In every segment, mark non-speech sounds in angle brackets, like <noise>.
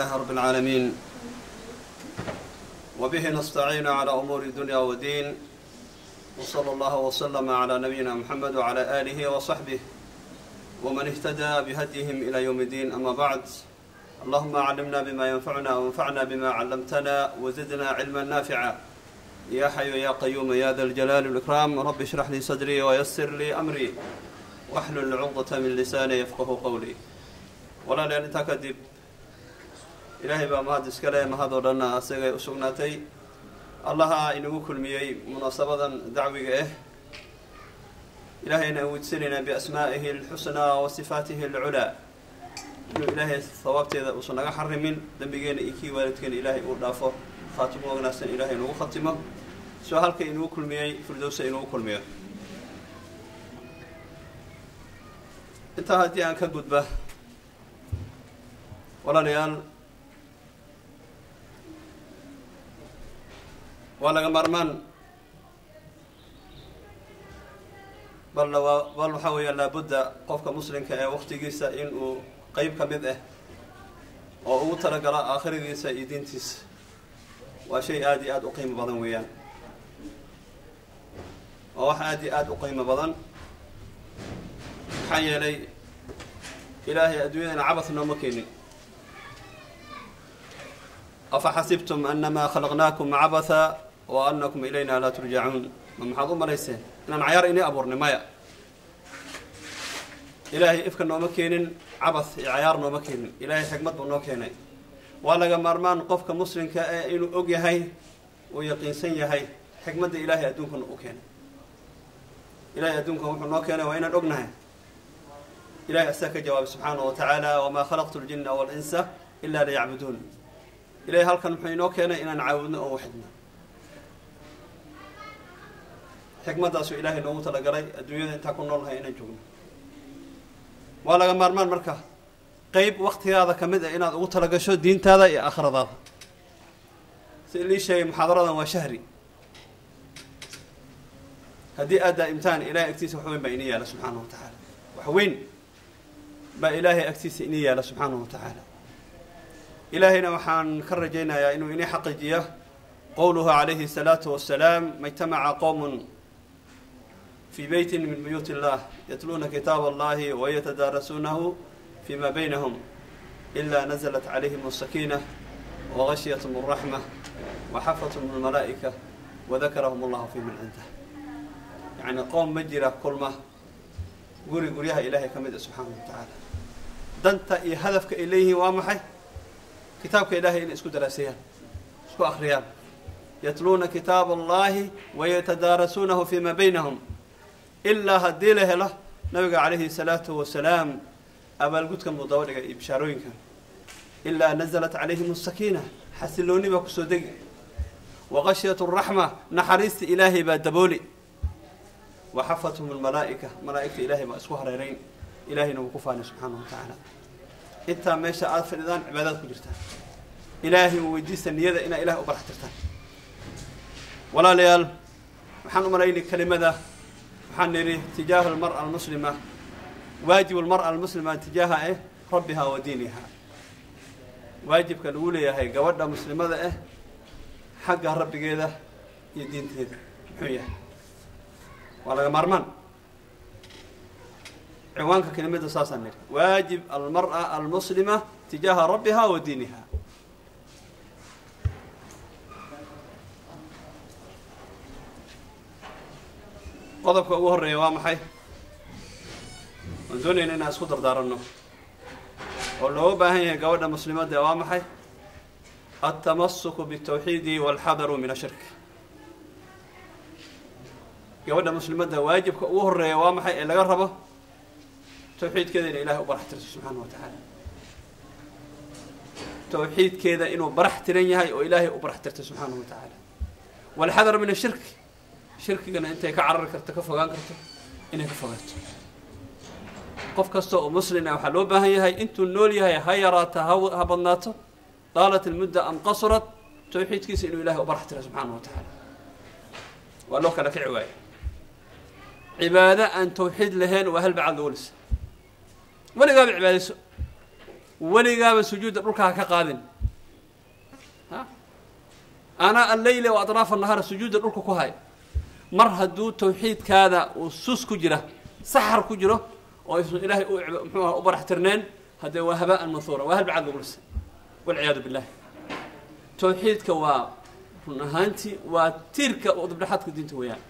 الله رب العالمين. وبه نستعين على أمور الدنيا والدين. وصلى الله وسلم على نبينا محمد وعلى آله وصحبه. ومن اهتدى بهديهم إلى يوم الدين أما بعد. اللهم علمنا بما ينفعنا وانفعنا بما علمتنا وزدنا علما نافعا. يا حي يا قيوم يا ذا الجلال والإكرام. رب اشرح لي صدري ويسر لي أمري. واحلل عقدة من لساني يفقه قولي. ولا لأن تكذب ilaahay baa mahad iska leh mahadoo dhanna asagay u sugnaatay. Allaha inagu kulmiyey munaasabadan dacwiga ah ilaahayna awoodisanaynaa biasmaa'ihi alxusnaa wa sifaatihi alculaa inuu ilaahay sawaabteeda uusan naga xarimin dembigeena iyo kii waalidkeena ilaahay uu dhaafo. Khaatimo wanaagsan ilaahay nagu khatimo. Soo halka inagu kulmiyey firdowsa inagu kulmiyo. Intaa haddii aan ka gudba walaalayaal waa laga maarmaan balna waa bal waxaa weeya laabudda qofka muslimka ee waktigiisa in uu qeyb ka mid ah oo ugu talagala aakhiradiisa iyo diintiisa waa shay aada iyo aada u qiimo badan weeyaan. Waa wax aada iyo aada u qiimo badan. Maxaa yeelay ilaahay adduunyadana cabad nooma keenin. Afa xasibtum anamaa khalaqnaakum cabatha wa anakum ilayna laa turjacuun ma maxaad u malayseen? Inaan cayaar inii abuurnay maya. Ilaahay ifka nooma keenin cabath iyo cayaar nooma keenin. Ilaahay xikmad buu noo keenay. Waa laga maarmaan qofka muslimka ee inuu og yahay uu yaqiinsan yahay xikmadda ilaahay adduunkana u keenay. Ilahay adduunkan wuxuu noo keenay waa inaan ognahay. Ilahay asaa ka jawaabay subxaanahu wa tacaala wamaa khalaqtu ljina walinsa ila liyacbuduun. Ilahay halkan muxuu inoo keenay inaan caawudno oo waxidno xikmaddaasuu ilaahay noogu talagalay adduunyada intaa ku noolnahay inaan joogno waa laga maarmaan marka qeyb waktigaada ka mid ah inaad ugu talagasho diintaada iyo aakhiradaada. Si ilii sheegay muxaadaradan waa shahri. Haddii aad daa'imtaan ilahay agtiisa wax weyn baa inii yaalla subxaanahu wa tacaala. Wax weyn baa ilaahay agtiisa inii yaalla subxaanahu wa tacaala. Ilaahayna waxaan ka rajaynayaa inuu inii xaqiijiyo qowluhu calayhi الsalaatu wasalaam ma ijtamaca qowm في بيت من بيوت الله يتلون كتاب الله ويتدارسونه فيما بينهم إلا نزلت عليهم السكينة وغشيتهم الرحمة وحفظهم الملائكة وذكرهم الله في من عنده. يعني قوم مجرى كلمة قري قريها إلهي كمدى سبحانه وتعالى. دنت هدفك إليه وامحي كتابك إلهي إن اسكو دراسيا اسكو أخريا يتلون كتاب الله ويتدارسونه فيما بينهم. Ilaa haddii la helo nabiga calayhi salaatu wasalaam abaalgudkan buu daba dhigay iyo bishaarooyinkan ilaa nazalat calayhim asakiina xasilooni baa ku soo degi. Waqashyat raxma naxariista ilaahay baa dabooli. Waxafathum almalaa'ika malaa'igta ilaahay baa isku hareerayn. Ilaahayna wuu ku faanay subxaanahu wa tacaala intaa meesha aada fadhidaan cibaadaad ku jirtaan ilaahay uu weydiista niyada inaa ilahay u barax tirtaan walaalayaal waxaan u malaynay kelimada waxaan nidhi tijaahu almar'a almuslima waajib almar'a almuslima tijaaha eh rabbiha wa diiniha. Waajibka lagu leeyahay gabadha muslimada ah xagga rabbigeeda iyo diinteeda muxuu yahay? Waa laga maarmaan? Ciwaanka kelimada saasaan nidhi waajib almar'a almuslima tijaaha rabbiha wa diiniha qodobka ugu horreeya waa maxay? Waan doonayna inaan isku dardaaranno oo looga baahan yahay gabadha muslimadda waa maxay? Altamasuku bitawxiidi walxadaru min ashirk gabadha muslimadda waajibka ugu horreeya waa maxay ee laga rabo? Tawxiidkeeda inay ilahay u barax tirto subxaana wa tacaala. Tawxiidkeeda inuu barax tiran yahay oo ilaahay u barax tirto subxaana wa tacaala. Walxadar min ashirk shirkigana intay ka carari karto ka fogaan karto inay ka fogaato. Qof kasta oo muslina waxaa loo baahan yahay intuu nool yahay ha yaraata ha badnaato daalat ilmudda am qasurat tawxiidkiisa inuu ilahay u barax tiro subxaana wa tacaala. Waa loo kala kici waaye cibaado aan tawxiid lahayn waa hal bacad lagu lisa weligaaba cibaadayso weligaaba sujuudda dhulka ka qaadin. Ana alleyla wa adraaf annahaar sujuudda dhulka ku hay mar hadduu tawxiidkaada uu sus ku jira saxar ku jiro oo aysan ilaahay u muxuu aha u barax tirneen haddee waa habaan manhuura waa halbacad lagu dhisay walciyaadu billahi tawxiidka waa run ahaantii waa tiirka udubdhexaadka diinta weeyaan.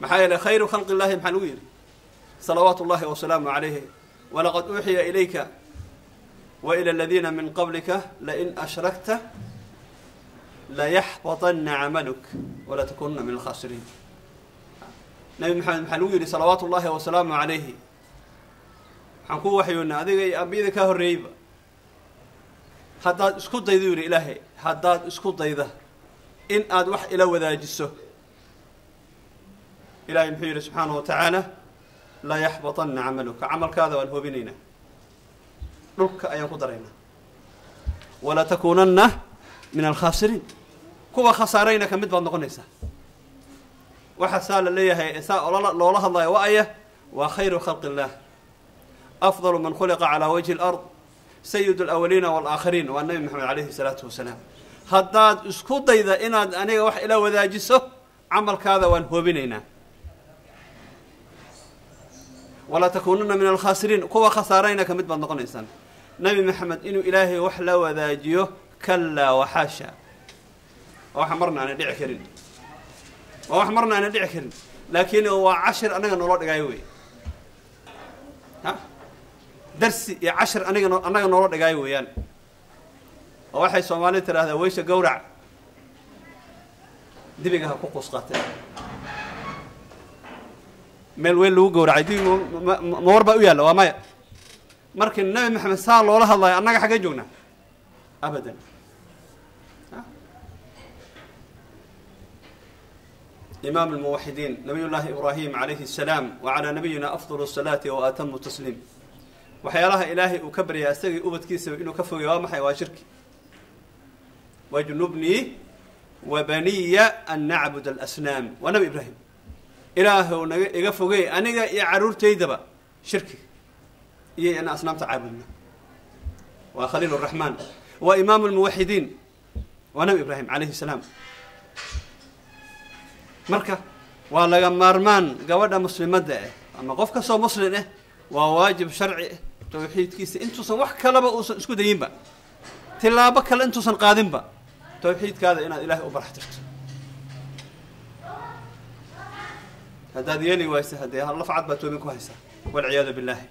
Maxaa yeelay khayru khalqi illahi maxaa lagu yidhi? Salawaatu اllahi wasalaamu calayhi walaqad uuxiya ilayka wa ila aladiina min qablika lain ashrakta layaxbaطana camaluk walatakununa min alkhasiriin nabi maxamed maxaa lagu yidhi salawaatu ullahi wasalaamu calayhi waxaan ku waxyoona adiga iyo ambiyada kaa horreeyeyba haddaad isku daydo yidhi ilaahay haddaad isku dayda in aad wax ila wadaajiso ilahay muxuu yidhi subxaanahu wa tacaala la yaxbaطana camaluka camalkaada waan hoobinaynaa dhulka ayaan ku kuwa khasaarayna ka mid baad noqonaysaa waxaa saa la leeyahay saa loola hadlayo wa aya waa khayru khalqi اllah afdalu man khuliqa calaa wajhi اlard sayid alawaliina waalaakhiriin waa nabi maxamed calayhi salaatu wasalaam. Haddaad isku dayda inaad aniga wax ila wadaajiso camalkaada waan hoobinaynaa walaa takuununa min alkhaasiriin. Kuwa khasaarayna ka mid baad noqonaysaan nabi maxamed inuu ilaahay wax la wadaajiyo kalaa waxaasha waa wax marna aanay dhici karin. Waa wax marna aanay dhici karin. Laakiin waa cashir anaga nooloo dhigaayo wey darsi iyo cashir aniga annaga noola dhigaayo weeyaan. Oo waxay soomaalida tidhaahdaa weysha gawrac dibiga ha ku qusqatee meel weyn lagu gawracay dibi ma baa u yaalla. Waa maya. Markii nabi maxamed saa loola hadlayo annaga xaggee joognaa? Abadan إمام الموحدين نبي الله إبراهيم عليه السلام وعلى نبينا أفضل الصلاة وأتم التسليم. وحيالها إلهي أكبر يا أستغي أبت كيسا وإنه كفر يوام حيوا شرك وجنبني وبني أن نعبد الأسنام ونبي إبراهيم إلهي ونغفغي أنا يا عرور تيدبا شرك. إيه أنا أصنام تعبدنا. وخليل الرحمن. وإمام الموحدين ونبي إبراهيم عليه السلام. Marka waa laga maarmaan gabadha muslimadda ah ama qof kastoo muslim ah waa waajib sharci ah tawxiidkiisa intuusan wax kalaba uusan isku dayinba tilaabo kale intuusan qaadinba. Tawxiidkaada inaad ilaahay u barax tirto. Haddaad yeeli waysa haddee laf cad baad toobin ku haysaa walciyaadu billaahi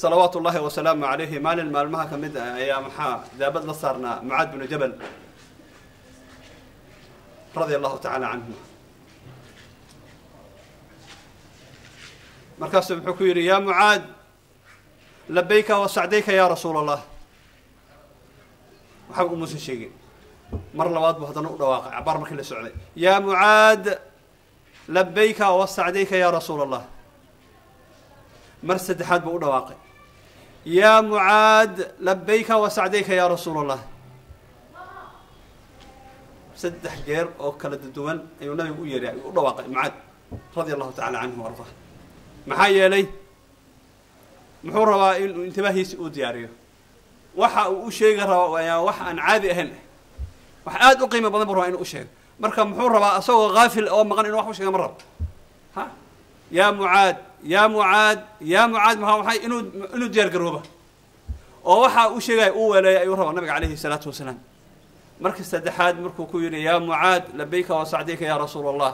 salawaatu ullaahi wasalaamu calayhi maalin maalmaha ka mid ah ayaa maxaa daabad la saarnaa? Mucaad binu jabal radia allahu tacaala canhu markaasuu muxuu ku yidhi yaa mucaad labayka wa sacdayka yaa rasuula allah waxba umuusan sheegin mar labaad buu haddana u dhawaaqay cabaar markii la socday. Yaa mucaad labayka wa sacdayka yaa rasuula allah mar saddexaad buu u dhawaaqay yaa mucaad labayka wa sacdayka yaa rasuula allah saddex jeer oo kala duwan ayuu nabigu u yeeray u dhawaaqay mucaad radia allahu tacala canhu arda maxaa yeelay muxuu rabaa inuu intibaahiisi uu diyaariyo. Waxa uu u sheegi raba ayaa wax aan caadi ahayn wax aada u qiimo badan bu rabaa inuu u sheego marka muxuu rabaa asagoo haafil oo maqan inu wax u sheega ma rabo yaa mucaad yaa mucaad yaa mucaad maa maxay inuu inuu diyaar garooba oo waxa uu sheegaya uu weeleeyay ayuu rabaa nabiga calayhi salaatu wasalaam. Markii saddexaad markuu ku yidhi yaa mucaad labayka wa sacdayka yaa rasuula allah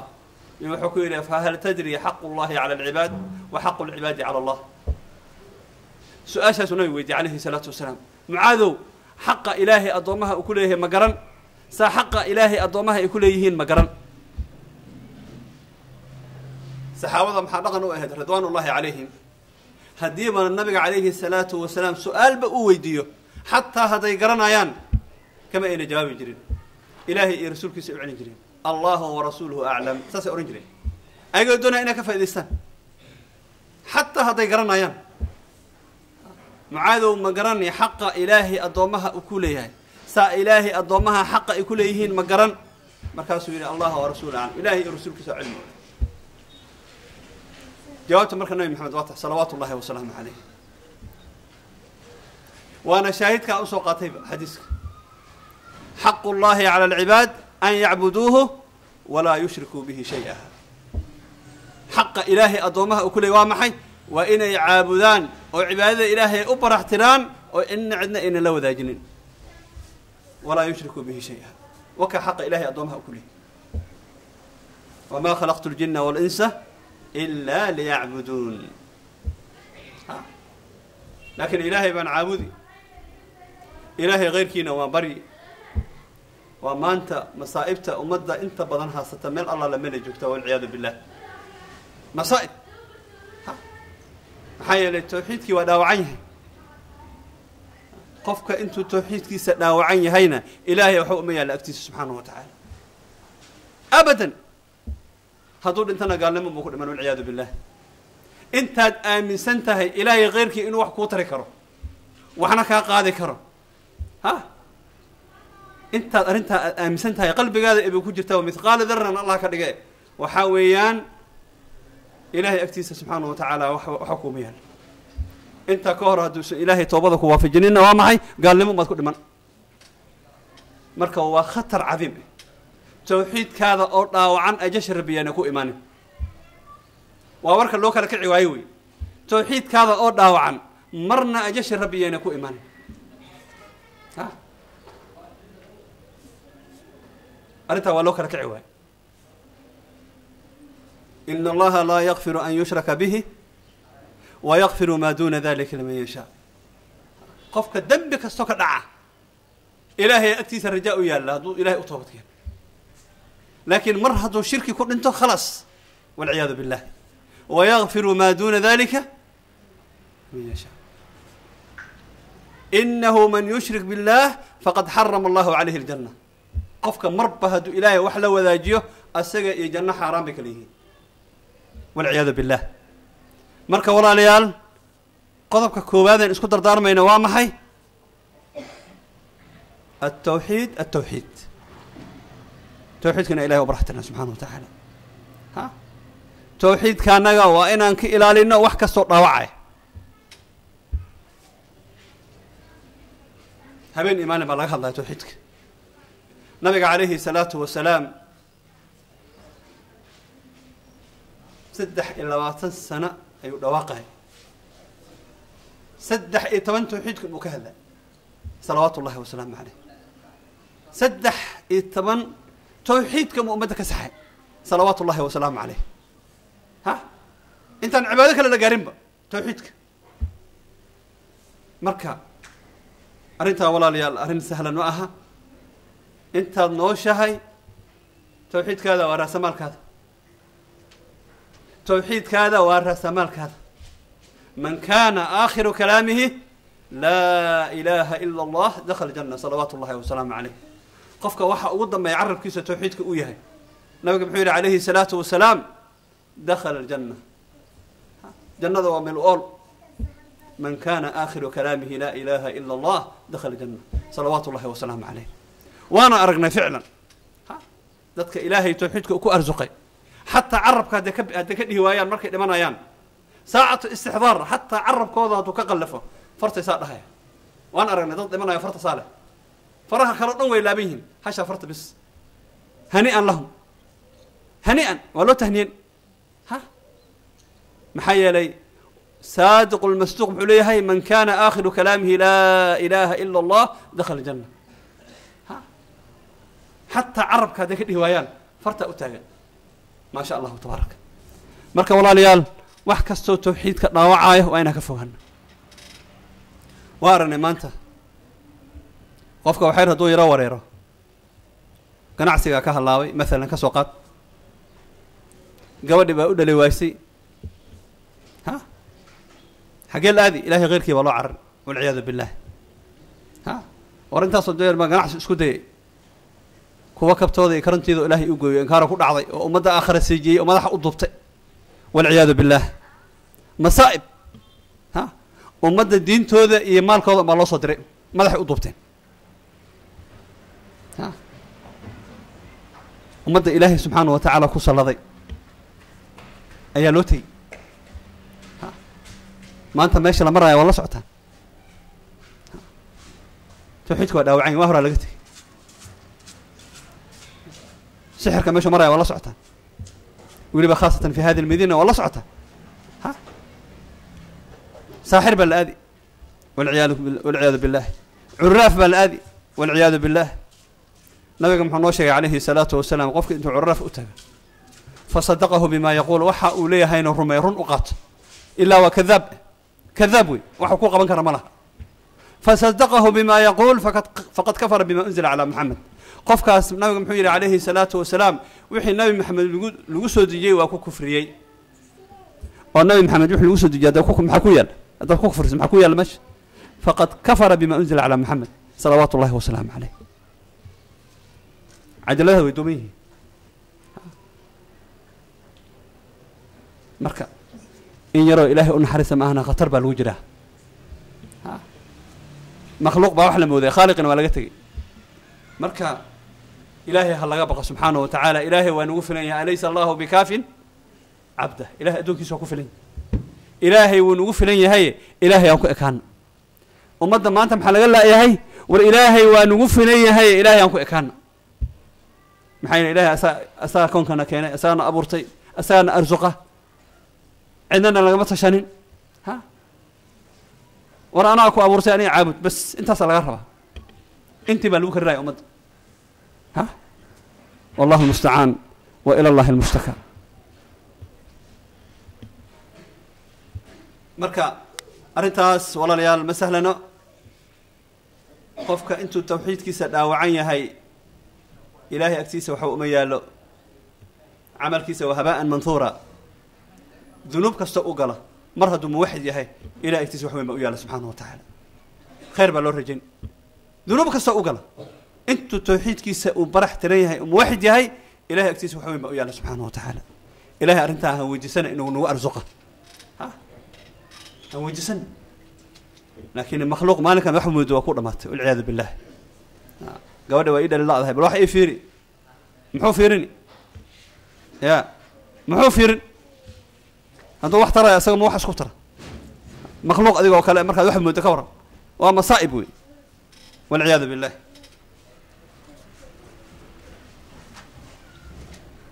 iyo wuxuu ku yidhi fahal tadri xaqu llahi cala alcibaad wa xaqu lcibaadi cala allah. Su'aashaasuu nabigu weydiye calayhi salaatu wasalaam. Mucaadow xaqa ilaahay addoommaha uu ku leeyahay ma garan? Saa xaqa ilaahay addoommaha ay ku leeyihiin ma garan saxaabada maxaa dhaqan u ahayd? Ridwaan ullahi calayhim haddiiba nabiga calayhi salaatu wasalaam su'aalba uu weydiiyo xataa hadday garanayaan kama ayna jawaabi jirin. Ilaahay iyo rasuulkiisa u celin jireen. Allahu warasuuluhu aclam. Saasay odhan jireen. Ayagoo doonaya inay ka faa'idaystaan xataa hadday garanayaan. Mucaadow ma garanay xaqa ilaahay addoommaha uu ku leeyahay. Saa ilaahay addoommaha xaqa ay ku leeyihiin ma garan. Markaasuu yidhi allah wa rasuul aclam. Ilahay iyo rasuulkiisa cilmi ole jawaabta marka nabi maxamed waa tax salawaatu ullahi wasalaamu calayh. Waana shaahidkaa u soo qaatayba xadiiska. Xaqu llahi cala alcibaad an yacbuduuhu walaa yushrikuu bihi shay-a xaqa ilaahay addoomaha uu ku waa maxay? Waa inay caabudaan oo cibaadada ilaahay ay u baraxtiraan oo ina cidna aynan la wadaajinin. Walaa yushrikuu bihi shay-a wakaa xaqa ilahay addoomaha uu ku wamaa khalaqtu ljina walinsa ilaa liyacbuduun laakiin ilaahay baan caabudi ilaahay keyrkiina waa baryi waa maanta masaa'ibta ummadda inta badan haasata meel allah lamela joogta walciyaadu billah masaa'ib maxaa yeelay tawxiidkii waa dhaawacan yahay qofka intuu tawxiidkiisa dhaawacan yahayna ilaahay waxba uma yaalla agtiisa subxaanahu wa tacaala abadan hadduu dhintana gaalnimo buu ku dhiman walciyaadu billah intaad aaminsan tahay ilaahay keyrkii inuu wax kuu tari karo waxna kaa qaadi karo. Ha? Intaad arrintaa aad aaminsan tahay qalbigaada ebay ku jirtaa mithqaala daran allah ka dhige waxaa weeyaan ilaahay agtiisa subxaanahu wa tacaala wax waxa kuuma yaalo intaa ka hor hadduusan ilaahay toobada ku waafajinina waa maxay? Gaalnimo baad ku dhiman. Marka waa khatar cadiim tawxiidkaada oo dhaawacan ajasha rabbiyaana ku imaanin waa warka loo kala kaci waayo wey tawxiidkaada oo dhaawacan marna ajasha rabbiyaana ku imaanin arrintaa waa loo kala kaci waayo. In allaha laa yakfiru an yushraka bihi wa yakfiru maa duna dalika liman yashaa qofka dembi kastoo ka dhaca ilaahay agtiisa rajaa u yaalla hadduu ilahay u toobad keeno laakiin mar hadduu shirki ku dhinto khalaas walciyaadu billah wa yakfiru maa duna dalika liman yashaa inahu man yushrik billah faqad xarama allahu calayhi aljanna qofka marba hadduu ilaahay wax la wadaajiyo asaga iyo janno xaaraan bay kala yihiin walciyaadu billah marka walaalayaal qodobka koowaadeen isku dardaarmayna waa maxay altawxiid altawxiid tawxiidkana ilahay u baraxtirna subxana wa tacaala. Ha? Tawxiidka annaga waa inaan ka ilaalino wax kastoo dhaawacaya habeen iyo maalin baa laga hadlaya tawxiidka. Nabiga calayhi salaatu wasalaam saddex iyo labaatan sano ayuu dhawaaqahay saddex iyo toban tawxiidka buu ka hadlay salawaatu ullahi wasalaamu caleyh saddex iyo toban tawxiidka buu ummadda ka saxay. Salawaatu ullahi wasalaamu caleyh ha? Intaan cibaado kale la gaarinba tawxiidka. Marka arrintaa walaalayaal arrin sahlan ma aha. Intaad nooshahay tawxiidkaada waa raasamaalkaada. Tawxiidkaada waa raasamaalkaada. Man kana aakhiru kalaamihi laa ilaha ila allah dakhala janna salawaatu ullahi wasalaamu caleyh qofka waxa ugu dambeeya carabkiisa tawxiidka uu yahay. Nabiga muxuu yihi calayhi salaatu wasalaam dakhala aljanna. Jannada waa mil ool. Man kana aakhiru kalaamihi laa ilaha ila allah dakhala janna salawaatu ullahi wasalaamu caleyh waana aragnay ficlan. Dadka ilaahay tawxiidka ku arsuqay. Xataa carabka hadday ka hadday ka dhihi waayaan markay dhimanayaan. Saacatu istixdaar xataa carabkooda hadduu ka qallafo fartay saa dhahaya. Waan aragnay dad dhimanaya farta saa leh faraha kaleo dhan way laaban yihiin. Hashaa farta bis. Hani'an lahum hani'an waa loo tahniyen ha? Maxaa yeelay? Saadiqu lmasduuq muxuu leeyahay man kana aakhiru kalaamihi laa ilaha ila allah dakhala janna ha? Xataa carabka hadday ka dhihi waayaan fartaa u taagan. Maa sha allahu tabaaraka. Marka walaalayaal wax kastoo tawxiidka dhaawacaayo waa inaan ka fogaano waa aragnay maanta qofka waxayr hadduu yaro wareero. Ganacsigaa ka hallaabay maalan ka soo qaad. Gabadhi baa u dhali waaysay ha? Xaggee la aadi ilahay keyrkii baa loo carar walciyaadu billah ha? War intaasoo deer baa ganacsi isku dayay. Kuwa kabtooda iyo karanteeda oo ilaahay u gooyo inkaara ku dhacday oo ummadda aakhira siijiyey oo madaxa u dubtay. Walciyaadu billaah. Masaa'ib. Ha? Ummadda diintooda iyo maalkooda baa loo soo diray madaxay u dubteen ummadda ilaahay subxaana wa tacaala ku salladay. Ayaa loo tegey. Maanta meesha la maraya waa la socotaan tawxiidka waa dhaawacanya waa horaa laga tegey. Sixirka meeshu maraya waa la socotaan weliba khaasatan fi hadi lmadiina waa la socotaan ha. Saaxir baa la aadi. Walciyaadu walciyaadu billahi curaaf baa la aadi. Walciyaadu billah nabiga muxuu noo sheegay calayhi salaatu wasalaam qofka intuu curaaf u taga. Fasadaqahu bima yaquul waxa uu leeyahayna rumey run u qaato. Ilaa waa kadaab kadaab wey waxuu ku qaban kara ma laha. Fasadaqahu bima yaquul faqad kafara bima unzila calaa maxamed qofkaas nabiga muxuu yidhi calayhi salaatu wasalaam wixii nabi maxamed lagu soo dejiyey waa ku kufriyey. Oo nabi maxamed wixii lagu soo dejiyey hadda ku maxaa ku yaalla haddaad ku kufriso maxaa ku yaalla meesha? Faqad kafara bima unzila calaa maxamed salawaatu ullahi wasalaamu caleyh cadaladaha way dooman yihiin marka in yaroo ilaahay u naxariista ma ahna khatar baa lagu jiraa. Makhluuq baa wax la mooday khaaliqina waa laga tegey. Marka ilaahay ha laga baqo subxaanahu wa tacaala ilaahay waa nagu filan yahay alaysa allahu bikaafin cabdah ilahay addoonkiisa waa ku filan. Ilaahay wuu nagu filan yahay ilaahay aan ku ekaana ummadda maanta maxaa laga laayahay? War ilaahay waa nagu filan yahay ilaahay aan ku ekaana maxaa yidhi ilahay asaa koonkana keenay asagaana abuurtay asagaana arsuqa. Cidnana lagama tashanin. Ha? War anaa ku abuurtay aniga caabud bas intaasaa laga rabaa. Intii baa lagu kari raya ummadda ha? Wallahu almustacaan wa ila allahi almushtakaa marka arrintaas walaalayaal ma sahlano? Qofka intuu tawxiidkiisa dhaawacan yahay ilaahay agtiisa waxa uma yaallo. Camalkiisa waa habaa'an manhuura dunuub kasta u gala mar hadduu muwaxid yahay ilahay agtiisa wax weyn baa u yaalla subxaana wa tacaala khayr baa loo rajayn dunuub kasta u gala intuu tawxiidkiisa uu barax tiran yahay uu muwaxid yahay ilahay agtiisa wax weyn baa u yaalla subxaana wa tacaala ilahay arrintaa han weydiisana inuu nagu arsuqa. Ha? Han weydiisana laakiin makhluuq maalinkan wax moodo waa ku dhamaatay walciyaadu billah gabadha waa ii dhali la-dahay bal wax ii fiiri. Muxuu fiirini? Ya muxuu fiirin? Hadduu wax taraya isaga ma wax isku tara. Makhluuq adigoo kale markaad wax moodo ka waran. Waa masaa'ib wey walciyaadu billah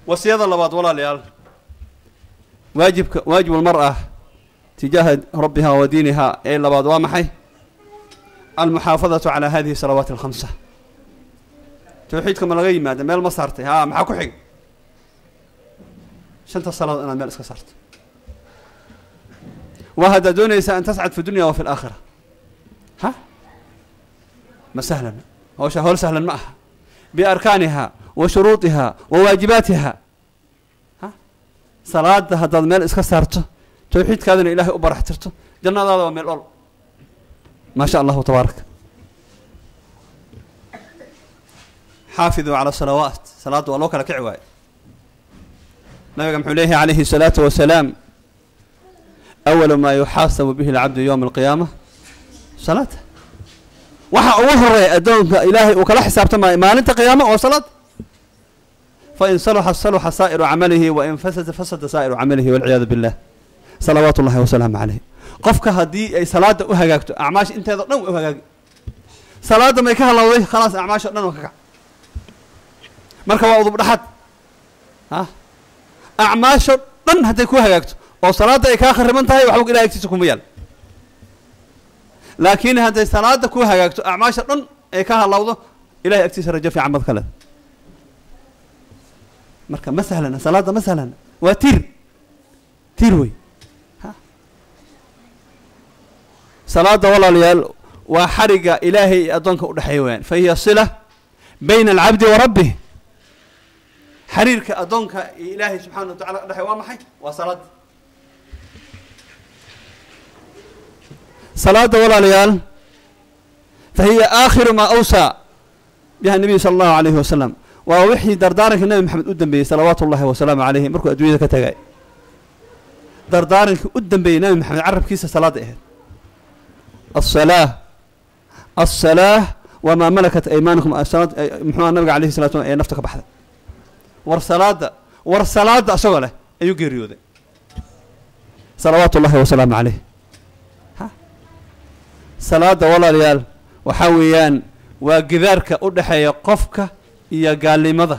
wasiyada labaad walaalayaal. Waajibka waajib lmar'a tijaaha rabbiha wa diiniha ee labaad waa maxay? Almuxaafadatu calaa hadihi salawaati alkhamsa tawxiidka ma laga yimaada meel ma saartay. Ha maxaa ku xig shanta saladood inaad meel iska saarto. Waa haddaad doonaysaa an tascad fi dunya wa fi alaakhira ha? Ma sahlan. Hawsha howl sahlan ma aha. Biarkaaniha wa shuruudiha wa waajibaatiha. Ha? Salaada haddaad meel iska saarto tawxiidkaadina ilaahay u barax tirto jannadaada waa meel ol maa sha allahu tabaaraka xaafiduu cala salawaat salaadda waa loo kala kici waayo nabiga muxuu leeyahay calayhi الsalaatu wasalaam awalu maa yuxaasabu bihi alcabdu yowma alqiyaama salaata waxa ugu horreeya addoonka ilaahay uu kala xisaabtamaayo maalinta qiyaamo oo salaad fain saluxa saluxa saa'iru camalihi wain fasada fasada saa'iru camalihi walciyaadu billah salawaatu ullahi wasalaamu caleyh qofka haddii ay salaada u hagaagto acmaasha inteeda dhan way u hagaagi salaadda may ka halowday khalaas acmaasha o dhan waa ka kac marka waa udub dhaxad. Ha? Acmaasho dhan hadday ku hagaagto oo salaadda ay kaa khariban tahay waxba ilahay agtiisa kuma yaal. Laakiin hadday salaada ku hagaagto acmaasha dhan ay ka halowdo ilahay agtiisa rajo fiican bad ka marka ma sahlana salaadda ma sahlana. Waa tiir. Tiir wey. Salaada walaalayaal waa xariga ilaahay iyo addoonka udhexeeya weyaan fa hiya sila bayna alcabdi wa rabbih xiriirka addoonka iyo ilaahay subxaana wa tacala ka dhexey waa maxay? Waa salaada salaada walaalayaal fa aakhiru maa awsaa biha nabiy sala allahu alayhi wasalam waa wixii dardaaranka nebi maxamed u dambeeyey salawaatu wasalaamu calayhi markuu adduunyada ka tagay dardaarankii u dambeeyey nabi maxamed carabkiisa salaada ahayd. Asalaa asalaa wamaa malakat aymaanikum muxuha nabiga alayhi salatu slam ee nafta ka baxday war salaada war salaada asagoo leh ayuu geeriyooday. Salawaatu ullahi wasalaamu caleyh salaada walaalayaal waxaa weeyaan waa gidaarka u dhexeeya qofka iyo gaalnimada.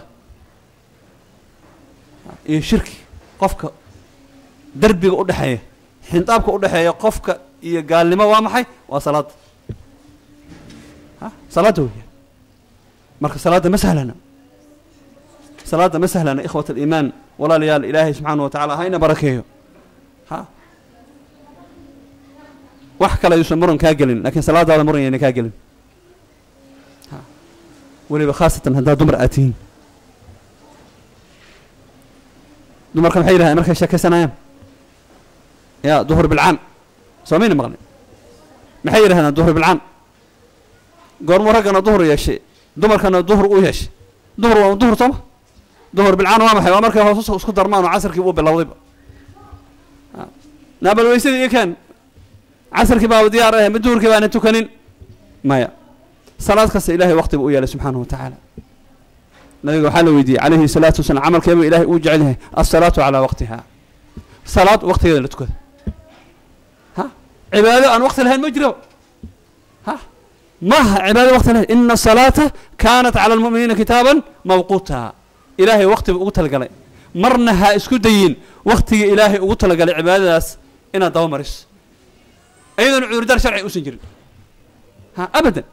Iyo shirki qofka derbiga u dhexeeya xindaabka u dhexeeya qofka iyo gaalnimo waa maxay? Waa salaada ha? Salaada weeyaan. Marka salaada ma sahlana salaada ma sahlana ikhwat aliimaan walaalayaal ilaahay subxaana wa tacala barakeeyo. Ha? Wax kale ayuusan muran kaa gelin laakiin salaadaada muran yayna kaa gelin. Weliba khaasatan haddaad dumar aad tihiin. Dumarka maxay yidhahdeen? Markay sheekaysanayaan? Ya duhur bilcaan. Soo mayna maqlin? Maxay yidhahdeen duhur bilcaan? Goormuu raggana duhur yeeshay. Dumarkana duhur u yeeshay. Duhur waa duhur sooma duhur bilcaan waa maxay? Waa markay hoos isku darmaan oo casarkii uu bilowdayba naabal weysadii iyo keen casarkii diyaar ahe ma duhurkii baana tukanin. Maya. Salaad kasta ilahay waqti buu u yeelay subxaanahu wa tacaala. Nabiga waxaa la weydiiyey calayhi salaatu wasalaam camalkeebu ilahay uu jecel yahay alsalaatu calaa waqtiha salaad waqtigeeda la tukada. Ha? Cibaado aan waqti lahayn ma jiro. Ha? Maaha cibaado waqti lahayn. Ina asalaata kaanat cala almu'miniina kitaaban mawquuta ilaahay waqti buu ugu talagalay. Marna ha isku dayin waqtigii ilaahay ugu talagalay cibaadadaas inaad daba mariso. Iyadoona cudurdaar sharci usan jirin. Ha abadan.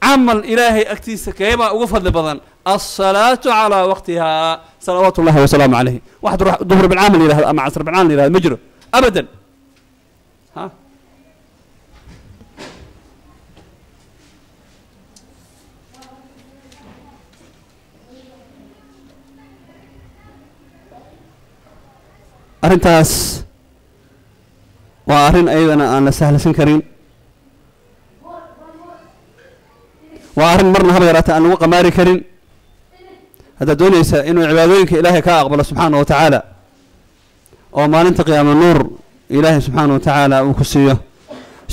Camal ilaahay agtiisa keebaa ugu fadli badan alsalaatu calaa waqtihaa salawaatu ullahi wasalaamu caleyh wax duhur bilcaan la yihahdo ama casr bilcaan la yihahdo ma jiro. Abadan arrintaas waa arrin ayadana aan la sahlasan karin. Waa arrin marna haba yaraata aan lagu qamaari karin. Haddaad doonaysa inuu cibaadooyinka ilaahay kaa aqbalo subxaana wa tacaala oo maalinta qiyaama nuur ilaahay subxaana wa tacaala uu ku siiyo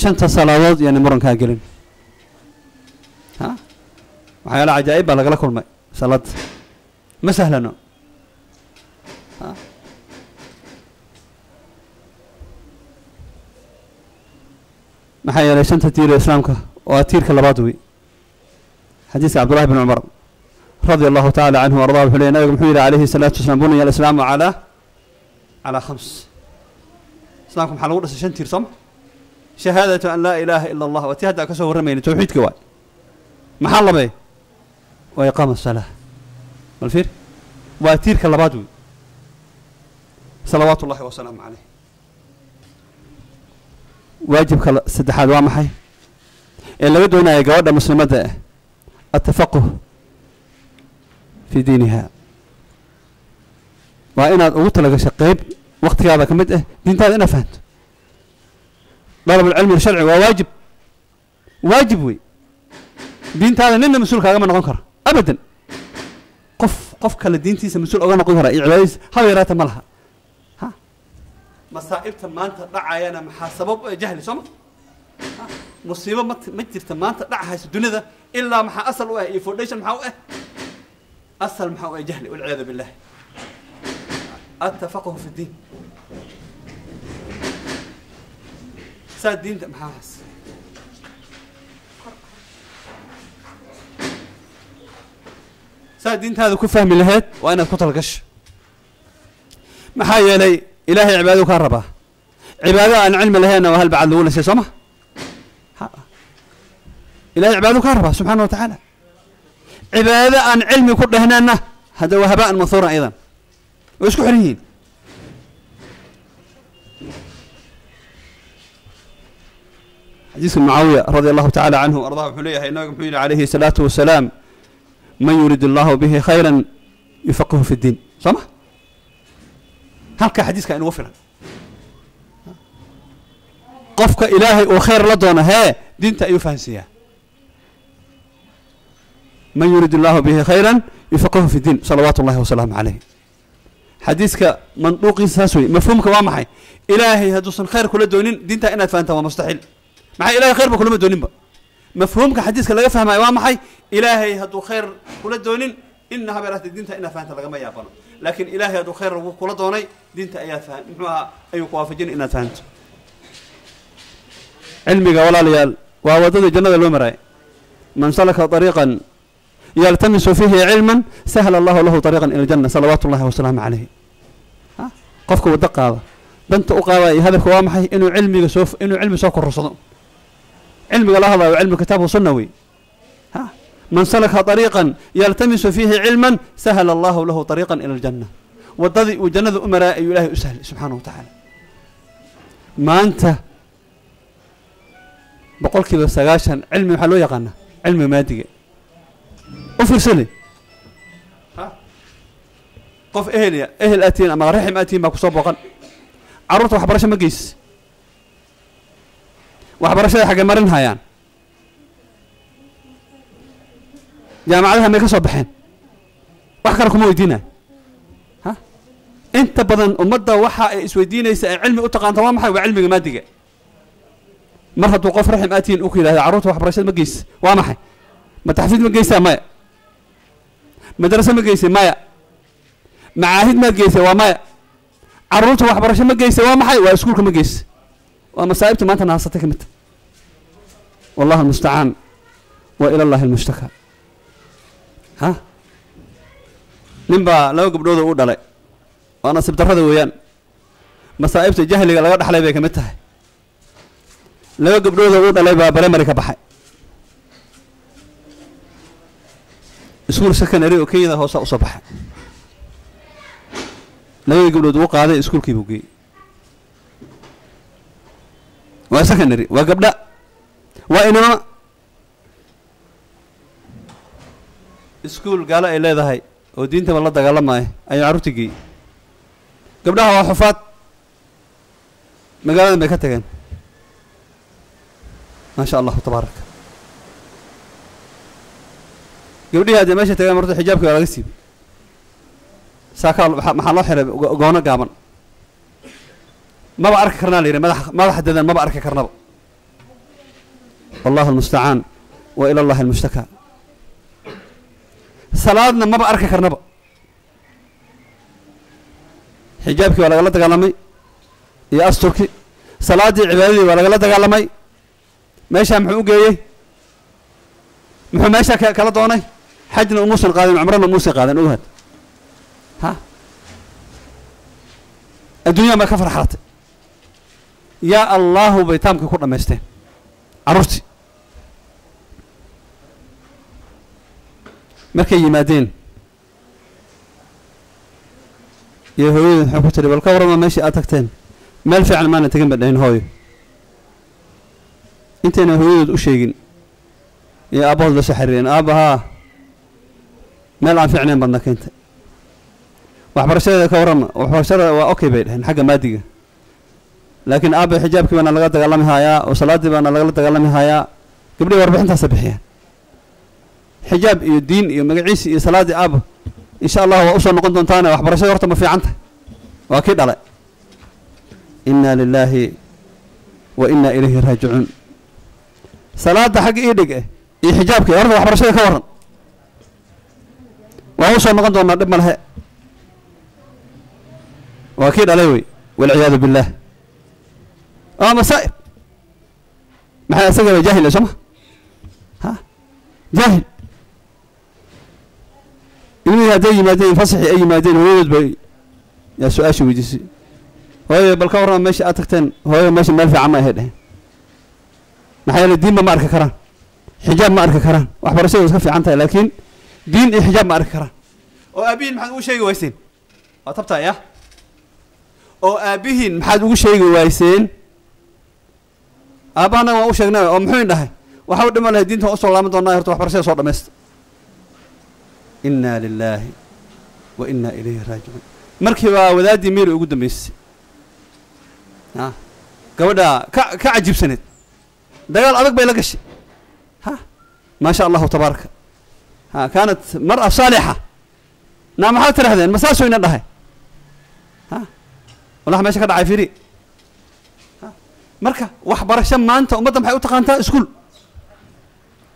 shanta salaadood yaani muran kaa gelin. Ha? Waxyaala cajaa'ib baa lagala kulmay salaada ma sahlano maxaa yeelay shanta tiir ee islaamka waa tiirka labaad wey xadiiska cabdullahi bn cumar radia allahu tacala canhu ardaa wuxuu ley nabiga muxuu yidhi alayhi salaatu wasalaam buniya alislaamu calaa calaa khams. Islaamka maxaa lagu dhisay shan tiir sooma shahaadatu an laa ilaaha ila allah. Waa tii hadda soo warramayna tawxiidka waay maxaa labee waa iqaama asalaa bal waa tiirka labaad wey salawaatu ullahi wasalaamu caleyh waajibka saddexaad waa maxay? Ee laga doonaya gabadha muslimadda ah atafaquh fii diiniha. Waa inaad ugu talagashay qeyb waktigaada ka mid ah diintaada inaad fahanto. Dalabulcilmi sharci waa waajib. Waajib wey. Diintaada nina mas'uul kaagama noqon karo. Abadan. Qof qof kale diintiisa mas'uul oga noqon kara iyo cibaadadiisa haba yaraata ma laha. ha masaa'ibta maanta dhacayana maxaa sabab u ah jahli soo ma? Musiibo ma ma jirta maanta dhacahaysa dunida ilaa maxaa asal u ah iyo foundation maxaa u ah? Asal maxaa u ah jahli walciyaadu billah attafaqahu fi diin. Saa diinta maxaa saa diintaada ku fahmi lahayd waa inaad ku talgasho. Maxaa yeelay ilaahay cibaadou kaa rabaa. Cibaado aan cilmi laheenna waa halbacad lagu lisay soo ma? Ilahay cibaadou kaa rabaa subxana wa tacaala cibaado aan cilmi ku dhehneenna hadda waa habaan manhuuran ah iyadan way isku xiran yihiin. Xadiiska mucaawiya radi allahu tacaala canhu ardaha wuxuu leeyahay nabiga muxuu yihi alayhi salaatu wasalaam man yurid allahu bihi khayra yufaqihu fi ddiin soo ma? Halkaa xadiiska inugu filan. Qofka ilaahay uu khayr la doono hee diinta ayuu fahansiiyaa man yurid allahu bihi khayra yufaqihu fi اddiin salawaatu اllahi wasalaamu calayh xadiiska manduuqiisa saas wey mafhuumka waa maxay? Ilaahay hadduusan khayr kula doonin diintaa inaad fahantaa waa mustaxiil maxaa ilahay khayrba kulama dooninba? Mafhuumka xadiiska laga fahmayo waa maxay? Ilaahay hadduu khayr kula doonin ina habeeraatee diinta inaad fahanta lagama yaabano laakiin ilaahay hadduu khayr lagu kula doonay diinta ayaad fahan muxuu ahaa ayuu ku waafajin inaad fahanto cilmiga walaalayaal waa waddadii jannada loo maraayay man salaka طariiqan yaltamisu fiihi cilman sahla allahu lahu طariiqan ila aljanna salawaatu ullahi wasalaamu calayhi qofka waddo qaada danta u qaadaya hadafka waa maxay? Inuu cilmiga soo inuu cilmi soo korursado cilmiga la hadlayo cilmi kitaab sunna wey man salaka طariiqan yaltamisu fiihi cilman sahla allahu lahu طariiqan ila aljanna waddadii uu jannada u maraayay ayuu ilahay u sahlay subxaanahu wa tacaala maanta boqol kiiba sagaashan cilmi waxaa loo yaqaanaa cilmiga maadiga. U fiirsale qof eheliya ehel atiin ama raxim atiin baa ku soo booqan. Carruurta waxbarasho ma geysa waxbarashada xaggee marin hayaan jaamacadaha may ka soo baxeen. Wax kale kuma weydiinaya ha? Inta badan ummadda waxa ay isweydiinaysa ay cilmi u taqaanta waa maxay? Waa cilmiga maadiga. Mar hadduu qof raxim atiin u ku yidhahda carruurta waxbarashada ma geysa waa maxay? Ma taxfiid ma geysaa? Maya. Madrase ma geysay maya. Macaahid maad geysay waa maya. Carruurta waxbarasho ma geysay waa maxay? Waa iskuulka ma geysa waa masaa'ibta maanta naasatay ka midta wallahu almustacaan wa ila allahi almushtakaa ha? Nin baa laba gabdhooda u dhalay. Waa nasiib darrada weeyaan. Masaa'ibta jahliga laga dhaxlay bay ka mid tahay. Laba gabdhooda u dhalay baa balemari ka baxay. Iskuul secondary oo kenyada hoosa u soo baxay. Labadii gabdhood uu qaaday iskuulkii buu geeyey. Waa secondary waa gabdha waa inama iskuul gaalo ay leedahay oo diintaba la dagaalamaya ayuu carruurtii geeyey gabdhaha waa xufaad. Magaaladan bay ka tageen. Maa sha allahu tabaaraka. Gabdhihii haddee meesha tageen marta xijaabkii waa laga siibay. Saakaa maxaa loo xiray goono gaaban. Maba arki karnaa la yidhi madax madaxa dadan maba arki karnaba. Wallahu almustacaan wa ila allahi almushtakaa salaadna maba arki karnaba. Xijaabkii waa lagala dagaalamay iyo asturkii. Salaaddii cibaadadii waa lagala dagaalamay. Meeshaa muxuu u geeyey? Muxuu meeshaa ka kala doonay? Xajna umuusan qaadin cumrana umuusan qaadan ogaad. Ha? Adduunyadan bay ka farxaatay yaa allahu bay taamkii ku dhammaysteen carruurtii markay yimaadeen. Iyo hooyada muxuu ku tiri bal ka warrama meeshii aad tagteen. Meel fiican maana tegin ba dhahin hooyo. Intayna hooyadood u sheegin iyo aabbahood la soo xiriireen. Aabbahaa meel aan fiicnayn badna keentay. Waxbarashadeeda ka warrama waxbarashada waa okay bay dhaheen xagga maadiga. Laakiin aabba xijaabkii baana laga dagaalami hayaa oo salaaddii baana lagala dagaalami hayaa. Gabdhihi warbixintaasa bixiyaan xijaab iyo diin iyo magaciisi iyo salaaddii aabba insha allah waa u soo noqon doontaane waxbarashada horta ma fiican tahay waa kii dhalay. Inna lilaahi wa inna ilayhi raajicuun. Salaadda xagga ii dhig eh iyo xijaabkii horta waxbarashada ka warran. Waa u soo noqon doonaa dhib ma lehe waa kii dhalay wey. Walciyaadu billaah. Waa masaa'ib. Maxay asagaba jaahil soo ma? Ha? Jaahil ilmihii hadday yimaadeen fasaxii ay yimaadeen hooyadood bay yaa su'aasha weydiisay hooyo bal ka warrama meesha aad tagteen hooyo meesha meel fiican ma ahay dheheen maxaa yeele diinba ma arki karaan. Xijaab ma arki karaan. Waxbarashada iska fiican tahay laakiin diin iyo xijaab ma arki karaan. Oo aabihiin maxaad ugu sheegi wayseen? Waa tabtaa ya? Oo aabihiin maxaad ugu sheegi wayseen? Aabbahana waan u sheegnay oo muxuu in dhahay waxa u dhiman lahay diinta waan u soo laaban doonaa horta waxbarashada soo dhamaysta inna lilaahi wa inna ilayhi raajicuun markii baa wadaaddii miiri ugu dambeysay. A gabadha ka ka cajiibsaneed. Dagaal adag bay la gashay. Ha? Maa sha allahu tabaaraka. Ha kaanat mar'a saalixa. Naa maxaad tirahdeen ma saasoo ina dhahay? Ha? Wallahi meesha ka dhacay firi. Marka waxbarasho maanta ummadda maxay u taqaantaa? Iskuul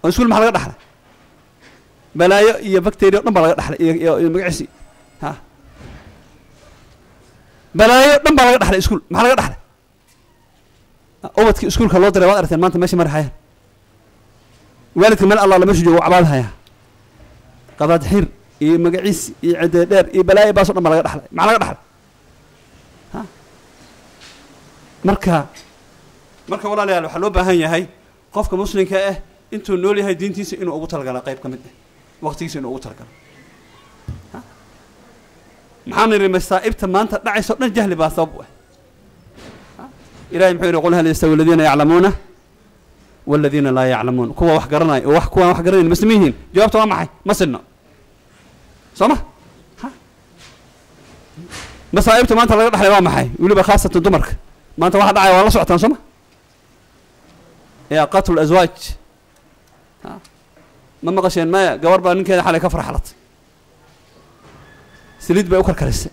oo iskuul maxaa laga dhaxla balaayo iyo bacteria o dhan baa laga dhaxlay iyo magaciisi. Balaayo dhan baa laga dhaxlay iskuul maxaa laga dhaxlay? Ubadkii iskuulka loo diray waad aragteen maanta meesha mari hayaan waalidka meel allah meesha joogo cabaad hayaa qadaad xir iyo magaciisi iyo cidee dheer iyo balaayo baas o dhan baa laga dhaxlay. Maxaa laga dhaxlay? Ha. Marka marka walaalayaal waxaa loo baahan yahay qofka muslimka ah intuu nool yahay diintiisa inuu ugu talagala qayb ka mid ah waqtigiisa inuu ugu talagalo maxaan nidhi masaa'ibta maanta dhacaysa o dhan jahli baa sabab u ah. Ha? ilahay muxuu yidhi qul hal yastawi aladiina yaclamuuna waladiina laa yaclamuun. Kuwa wax garanaya oo kuwaan wax garanayn masma yihiin? Jawaabta waa maxay? Ma sinno. Soo ma? Masaa'ibta maanta laga dhaxlay waa maxay? Weliba khaasatan dumarka. Maanta waxa dhacaya waa la socotaan soo ma? Ya qatlu aswaaj? Ma maqasheen maya gabar baa ninkeeda xalay ka farxalatay. Saliid bay u karkarisay.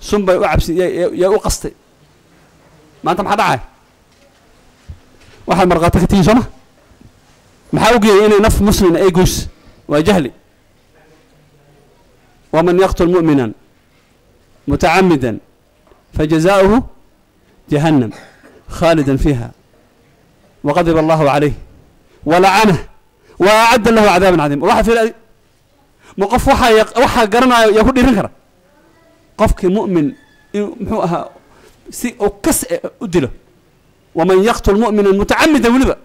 Sun bay u cabsi ya- yaa u qastay. Maanta maxaa dhacaya waxaad markaato ka tihiin soo ma maxaa u geeyay inay naf muslina ay goys? Waa jahli. Waman yaqtul mu'mina mutacamida fajazaؤuhu jahannam khaalida fiiha waqadib allahu calayh walacanah wa acadda lahu cadaaban cadiima waxa fiil ma qof waxaa waxaa garanaayo yaa ku dhiirin kara qofkii mu'min inuu muxuu ahaa si uu kas u dilo waman yaqtul mu'mina mutacamida weliba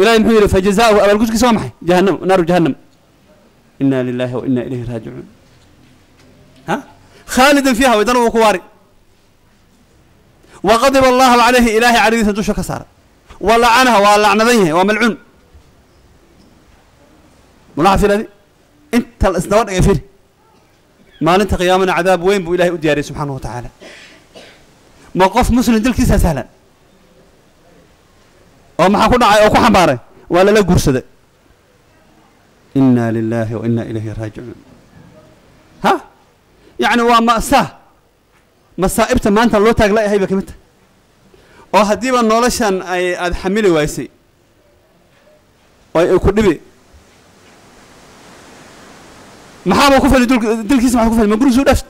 ilahay muxuu yidhi fajazaؤuhu abaalgudkiisa waa maxay jahannam naaru jahannam ina lilahi wa ina ilayhi raajicuun ha khaalidan fiiha waydana wuu ku waari waqadiba allahu calayhi ilaahay caridiisa dusha ka saara wa lacanaha waa lacnadan yahay waa malcuun mulaha filadi inta isdaba dhigay firi. Maalinta qiyaamana cadaab weyn buu ilahay u diyaariyay subxaanahu wa tacaala ma qof muslim dilkiisaa sahlan? Oo maxaa ku dhacay oo ku xambaaray? Waa lala guursaday. Ina lilahi wa ina ilayhi raajicuun. Ha? Yacni waa ma'saa masaa'ibta maanta loo taag la-yahay ba ka tahay. Oo haddiiba noloshan ay aada xamili waysay oo ay ku dhibi maxaaba ku fali dilkiisa maxaa ku fali? Ma gurigiisu dhaafta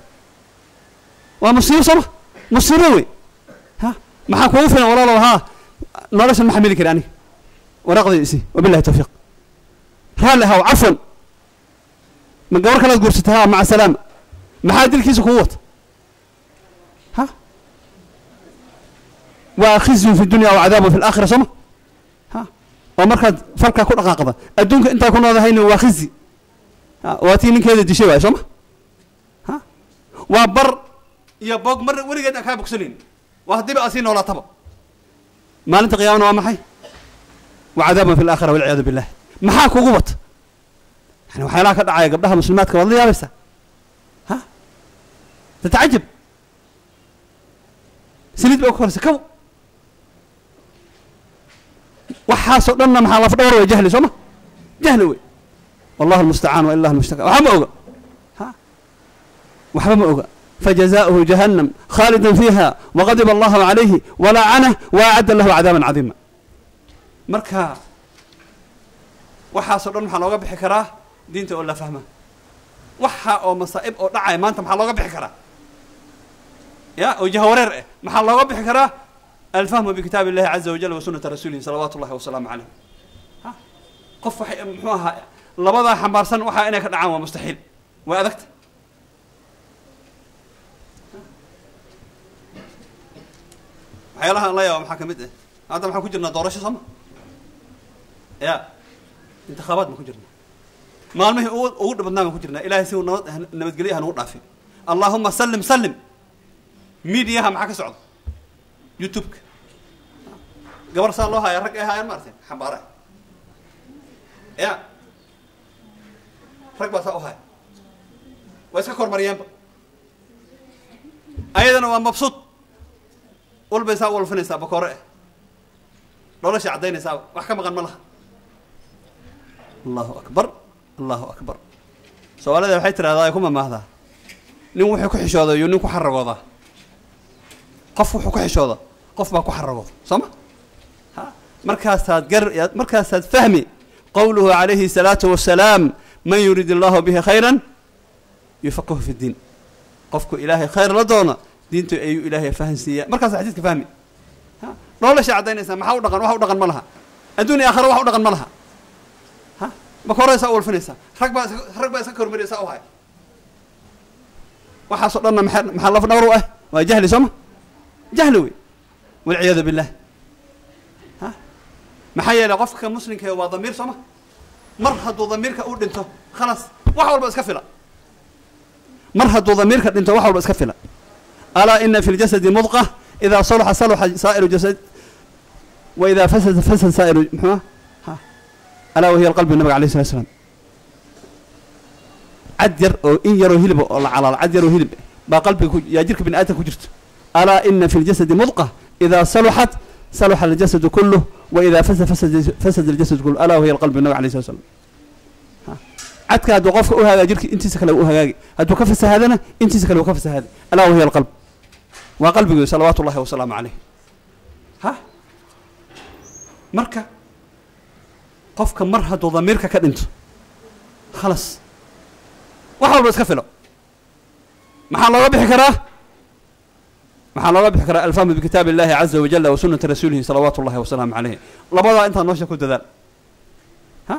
waa musiibo sooma musiibo wey ha? Maxaa kugu filan? Walaalow haa. Noloshan ma xamili kari aniga. Waraaqdayda isi. Wabillahi tawfiiq. Raalli haw cafwan. Ma gabar kalaad guursatay ha maca salaama maxaa dilkiisa kugu wata? Ha? Waa khizyun fi dunya wa cadaabun fi laakhira sooma ha? Oo markaad falkaa ku dhaqaaqda. Adduunka intaa ku noodahayna waa khizyi. ha waa tii ninkeeda dishay waay sooma ha? Waa bar iyo boog mar weligeed aan kaa bogsanayn waa haddiiba aad sii noolaataba. Maalinta qiyaamana waa maxay? Wa cadaabun fi laakhira walciyaadu billah maxaa kugu wata yani waxyaalaha ka dhacaya gabdhaha muslimaadka waad la yaabaysaa. Ha? Tatacajab saliid ku koraysa kaw. Waxaasoo dhanna maxaa laf dhawr way jahli soo ma? Jahli wey wallahu almustacaan wa ilah almushtaka waxba ma oga waxba ma oga fajazaؤuhu jahannam khaalida fiiha waqadiba allahu calayhi walacanah waacadda lahu cadaaban cadiima marka waxaasoo dhan maxaa looga bixi karaa diinta oo la fahma waxa oo masaa'ib oo dhacaya maanta maxaa looga bixi karaa ya oo jahawareer eh maxaa looga bixi karaa alfahmu bikitaab illahi caza wajal wa sunata rasuulihi salawaatu ullahi wasalaamu calayh qof waxay muxuu ahaa labadaa xambaarsan waxaa inay ka dhacaan waa mustaxiil waa adagta waxyaalaha aan la yaaba maxaa ka mid ah hadda maxaan ku jirnaa doorasho sooma ya intikhaabaad baan ku jirnaa. Maalmihii ugu dhibadnaa baan ku jirnaa. Ilahay si nabadgelyo ah nagu dhaafin allaahuma sallim sallim. Miidiyaha maxaa ka socda? Youtube-ka. Gabar saa loo haya rag ay haayaan ma arteen xambaara ya rag baa saa u haya waa iska kormariyeenba ayadana waa mabsuud. Walbay saa u walfinaysaa bakoore eh nolosha caddaynaysaa. Wax ka maqan ma laha. Allahu akbar allahu akbar. Soomaalida waxay tidhahdaa ay ku mamaahdaa nin wuxuu ku xishooda iyo nin ku xaragoodaa qof wuxuu ku xishooda qof baa ku xaragooda soo ma? Markaasaad gar markaasaad fahmi qowluhu calayhi الsalaatu wasalaam man yurid allahu bihi khayra yufaqihu fi اddiin qofku ilaahay khayr la doono diintu ayuu ilaahay fahansiiyaa markaas xadiidka fahmi. Nolosha caddaynaysaa maxaa u dhaqan? Wax u dhaqan ma laha. Adduun iyo aakhira wax u dhaqan ma laha. Ha? Maka horeysaa u walfinaysaa rag baa rag baa iska kormariyaysaa u hay waxaasoo dhanna maxaa maxaa laf dhawr u ah? Waa jahli sooma jahli wey. Walciyaadu billah. Ha? Maxaa yeelay qofka muslimka waa damiir sooma mar hadduu damiirka u dhinto khalaas wax walba iska fila. Mar hadduu damiirka dhinto wax walba iska fila. Alaa ina fi ljasadi mudqa idaa salaxa salaxa saa'iru jasad wa idaa fasada fasad saa'iru muxuu ha. Alaa wahiya alqalbi nabiga alayh salatu slam cad yar oo in yaroo hiliba oo la calaalo cad yaroo hilib baa qalbiga yaa jirka bini aadamka ku jirto. Alaa ina fi ljasadi mudqa idaa salaxat salaxa aljasadu kuluh wa idaa fasad fasad aljasadu kuluh alaa wahiya alqalbi nabiga alayh salatu slam cadka hadduu qofka u hagaaga jirka intiisa kale u hagaagi hadduu ka fasahaadana intiisa kale uu ka fasahaada alaa wahiya alqalb waa qalbigu salawaatu ullahi wasalaamu caleyh ha marka qofka mar hadduu damiirka ka dhinto khalas wax walba iska filo maxaa looga bixi karaa maxaa looga bixi karaa alfahmu bikitaab illahi caza wajala wa sunati rasuulihi salawaatu ullahi wasalaamu caleyh labadaa intaa noosha ku dadaal ha?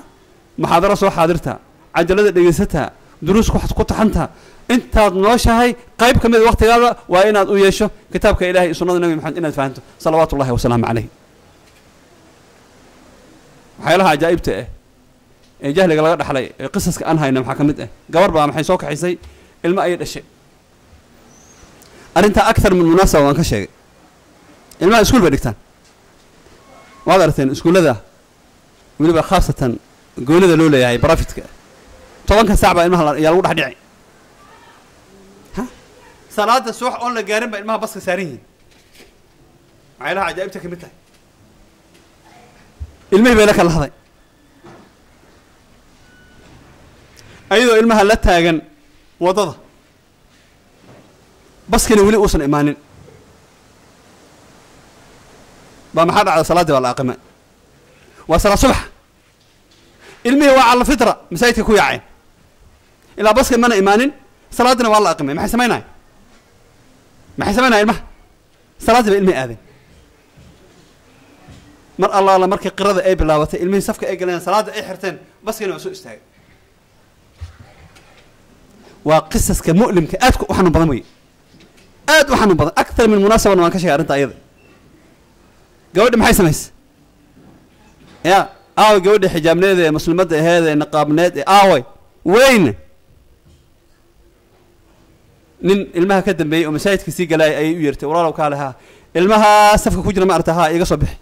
Muxaadaro soo xaadirtaa cajalada dhegaysataa duruus ku taxantaa intaad nooshahay qayb ka mida waktigaada waa inaad u yeesho kitaabka ilahay iyo sunnada nabi maxamed inaad fahanto salawaatu ullahi wasalaamu caleyh waxyaalaha ajaa'ibta ah ee jahliga laga dhaxlay ee qisaska aan hayna maxaa ka mid ah gabar baa maxay soo kaxaysay? Ilmo ayay dhashay arrintaa akthar min munaasaba waan ka sheegay. Ilmaha iskuul bay dhigtaan. Waad aragteen iskuullada weliba khaasatan goonida loo leeyahay barafitka tobanka saac baa ilmaha yaa lagu dhex dhici salaada subax oon la gaarin baa ilmaha baska saaran yihiin. Waxyaalaha cajaa'ibta ka mid tahay? Ilmihii bay la kala haday ayadoo ilmaha la taagan waddada baskina weli uusan imaanin. Baa maxaa dhacda salaaddii baa la aqima waa salaa subax. Ilmihii waa cala fitra masaajidka ku yaaceen ilaa baska mana imaanin salaaddina waa la aqimay. Maxay samaynaya maxay samaynaya ilmaha? Salaaddii ba ilmihii aadeen. Mar allaala markii qirada ay bilaabatay ilmihii safka ay galeen salaadda ay xirteen baskina waa soo istaagay. Waa qisaska mu'limka aadka u xanuun badan wey aad u xanuun badan. Aktar min munaasabana waan ka sheegay arrinta ayada. Gabadha maxay samaysay ya aaway gabadha xijaabneed ee muslimadda aheed ee niqaabneed ee aaway weyne nin ilmaha ka dambeeyey oo masaajidka sii galaaya ayay u yeertay. Walaalow kaale haa ilmahaa safka ku jira ma aragta haa iga soo bixi.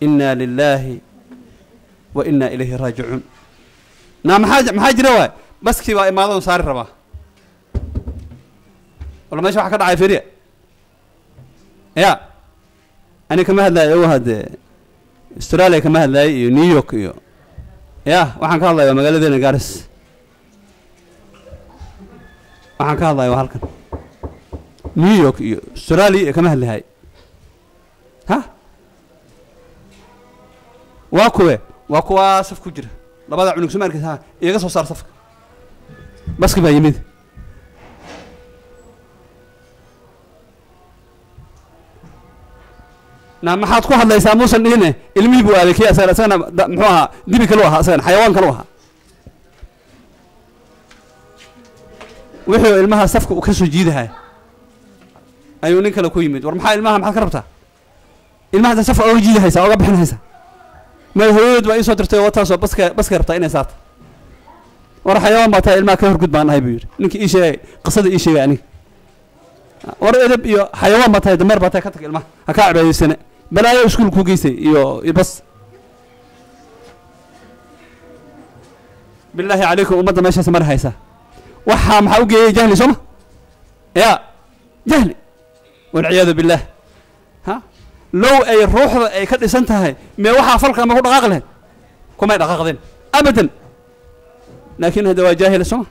Inna lilaahi wa inna ilayhi raajicuun. Naa maxaa maxaa jira waay? Baskii baa imaadon saari rabaa walla meesha waxa ka dhacay feriya ya. Ani kama hadlaayo ow haddee australia kama hadlaayay iyo new york iyo. Ya waxaan ka hadlaya waa magaaladeena garis waxaan ka hadlaya waa halkan. New york iyo australia iyo kama hadlahay ha? Waa kuwe. Waa kuwaa saf ku jira. Labada cunug soma arkeysa ha iyaga soo saar safka. Baski baa yimid maxaad ku hadlaysaa muusan dhihine ilmihii buu aaday kii asaga isagana muxuu ahaa dibi kalu ahaa isagana xayawaan kalu ahaa. Wixii ilmaha safka ka soo jiidahay. Ayuu nin kale ku yimid. War maxaa ilmaha maxaad ka rabtaa? Ilmaha da safka oga jiidahaysaa oga bixinhaysaa ma hooyadeed baa iisoo dirtay wataasoo baska baskay rabtaa inay saarto. War xayawaan baa tahay ilmaha ka horgud baan ahay buu yidhi. Ninkii ii sheegay qisada ii sheegay aniga war edeb iyo xayawaan baa tahay dameer baa tahay ka tag ilmaha. Ha kaa cibaadaysane balaayo iskuul kuu geysay iyo bas. Bilaahi calaykum ummadda meeshaas mari haysaa waxaa maxaa u geeyay jahli sooma ya jahli. Walciyaadu billaah ha? Low ay ruuxda ay ka dhisan tahay mee waxaa falka ma ku dhaqaaqi lahayd kumay dhaqaaqdeen. Abadan. Laakin hadda waa jaahila sooma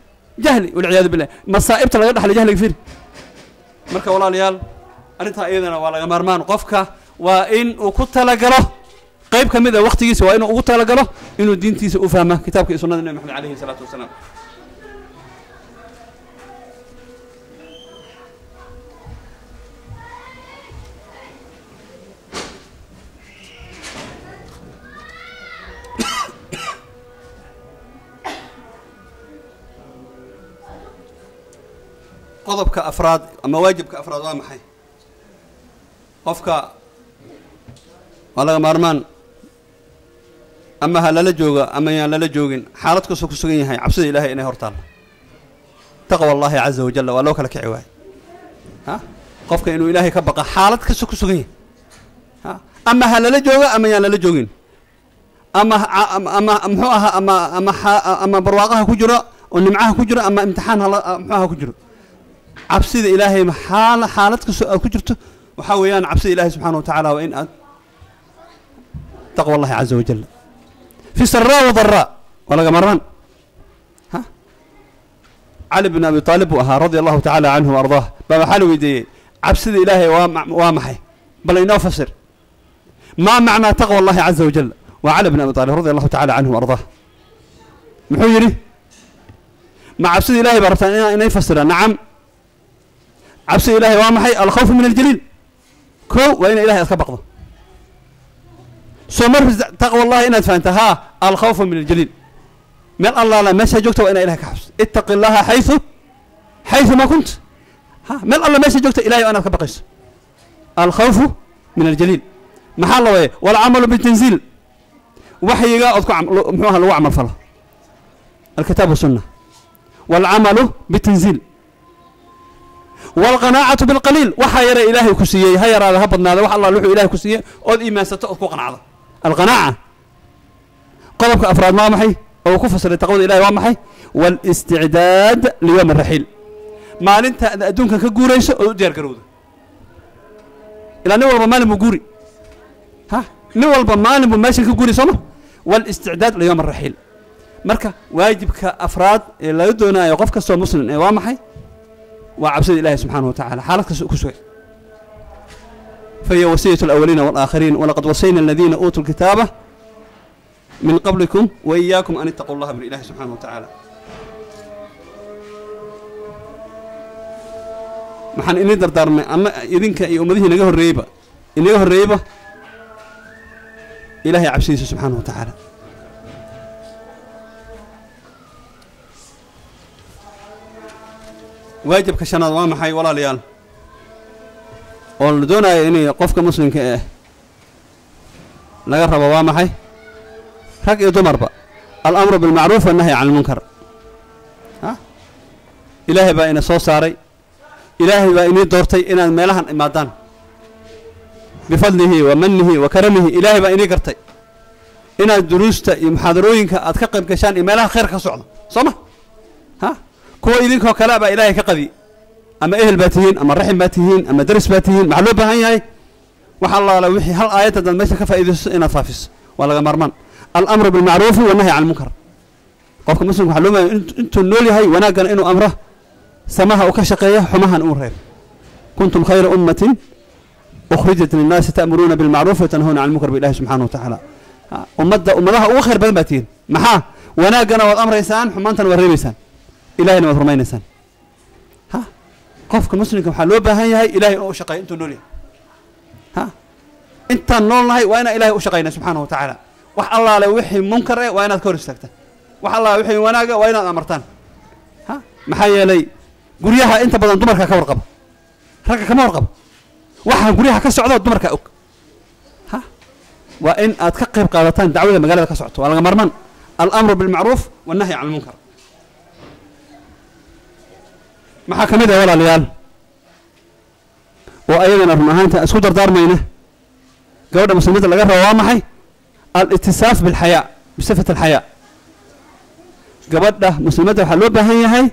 jahli walciyaadu billah. Masaa'ibta laga dhaxlay jahliga firi marka walaalayaal arrintaa iyadana waa laga maarmaan. Qofka waa in uu ku talagalo. Qayb ka mid a waktigiisa waa inuu ugu talagalo inuu diintiisa u fahma kitaabka iyo sunnada nebi maxamed alayhi salaatu wasalaam. <coughs> Qodobka afraad ama waajibka afraad waa maxay? Qofka waa laga maarmaan ama ha lala jooga ama yaan lala joogin xaalad kastoo ku sugan yahay cabsida ilaahay inay hortaalla taqwa allahi caza wajalla waa loo kala kici waaye. Ha? Qofka inuu ilaahay ka baqa xaalad kastoo ku sugan yahay. Ha? Ama ha lala jooga ama lala joogin. Ama ama muxuu ahaa ama ama ama barwaaqaha ku jiro oo nimcaha ku jiro ama imtixaan hala muxuaha ku jiro. Cabsida ilaahay maxaala xaalad kastoo aad ku jirto waxaa weeyaan cabsida ilahay subxana wa tacala waa in aad taqwa allahi caza wajal fi saraa wadaraa waa laga marmaan ha? Cali bn abi aalib buu ahaa radia allahu tacala canhu ardaah. Baa waxaa la weydiiyey cabsida ilaahay waa maxay? Bal inoo fasir. Maa macnaa taqwa allahi caza wajal waa cali bn abi aalib radi allahu tacala canhu ardaah. Muxuu yidhi ma cabsida ilahay baa rabtaan ina inay fasiraan? Nacam. Cabsida ilahay waa maxay? Alkhawfu min aljaliil. Ko waa ina ilahay aad ka baqdo soo mar taqwa allahi inaad fahamta haa alkhawfu min aljaliil. Meel allaala meeshaa joogta waa ina ilahay ka xabso ittaqi allaha xaysu xaysu ma kunt. Ha meel alla meesha joogta ilahay waa inaad ka baqayso. Alkhawfu min aljaliil. Maxaa la waye walcamalu bitanziil waxyiga ood ku muxuuha lagu camal falo? Alkitaab wasunna walcamalu bitanziil walqanaacatu bilqaliil. Waxaa yare ilaahay ku siiyey ha yaraada ha badnaada wax allaal wuxuu ilahay ku siiyey ood iimaansato ood ku qanacdo alqanaaca qodobka afraad waa maxay oo ku fasiray taqwada ilahay waa maxay walisticdaad liyowmi raxiil maalinta ad adduunkan ka guurayso ood u diyaar garowda ilaa nin walba maalin buu guuri ha nin walba maalin buu meeshan ka guuri sooma walisticdaad liyowmi raxiil marka waajibka afraad ee laga doonaayo qof kastoo muslim ee waa maxay waa cabsida ilahi subxaanaه wa tacala xaalad kasta ku sugay فهي وصية الأولين والآخرين. ولقد وصينا الذين uutuu الكتابة من قبلكم وإياكم iyaakum an الله allaha bir ilahi subxaana maxaan inii dardaarmay ama idinka iyo ummadihii inaga horreeyeyba inaga horreeyeyba ilaahay cabsidiisa subxaana wa tacaala waajibka shanaad waa maxay walaalayaal oo la doonayo inay qofka muslimka eh laga rabo waa maxay? Rag iyo dumarba. Alamru bilmacruuf wannahyi can ilmunkar a ilaahay baa ina soo saaray. Ilaahay baa inii doortay inaad meelahan imaadaan. Bifadlihi wa manihi wa karamihi ilaahay baa inii gartay. Inaad duruusta iyo muxaadarooyinka aad ka qayb gashaan iyo meelaha khayr ka socdo. Soo ma? Ha? Kuwa idinkoo kale baa ilaahay ka qadi ama ehel baa tihiin ama raxim baa tihiin ama daris baa tihiin maxaa loo baahan yahay? Wax allaala wixii hal aayad haddaad meesha ka faa'iidayso inaad faafiso waa laga maarmaan. Alamru bilmacruufi wannahyi can ilmunkar qofka muslimka waxaa loo baahanya intuu nool yahay wanaaggana inuu amro samaha uu ka shaqeeya xumahan uu reeb kuntum khayra ummatin ukhrijat linnaasi ta'muruuna bilmacruufi watanhawna can ilmunkar biillahi subxaana wa tacaala ummadda ummadaha ugu khayr badan baa tihiin. Maxaa? Wanaaggana waad amraysaan xumaantana waad reebaysaan. Ilahayna waad rumaynaysaan qofka muslimka waxaa loo baahan yahay ilahay inuu u shaqeeyo intuu nool yahay. Ha? Intaan nool nahay waa inaan ilahay u shaqayna subxaana wa tacaala. Wax allaale wixii munkar eh waa inaad ka hor istaagtaan wax allaale wixii wanaaga waa inaad amartaan. Ha? Maxaa yeelay guryaha inta badan dumarka ka warqaba. Ragga kama warqaba. Waxaa guryaha ka socdo dumarka og. Ha? Waa in aad ka qayb qaadataan dacwada magaalada ka socoto. Waa laga marmaan alamru bilmacruuf wannahyi can ilmunkar maxaa ka mid ah walaalayaal oo ayadana run ahaanta isku dardaarmayna gabadha muslimadda laga rabo waa maxay? Alitisaaf bilxayaa bisifat alxayaa gabadha muslimadda waxaa loo baahan yahay?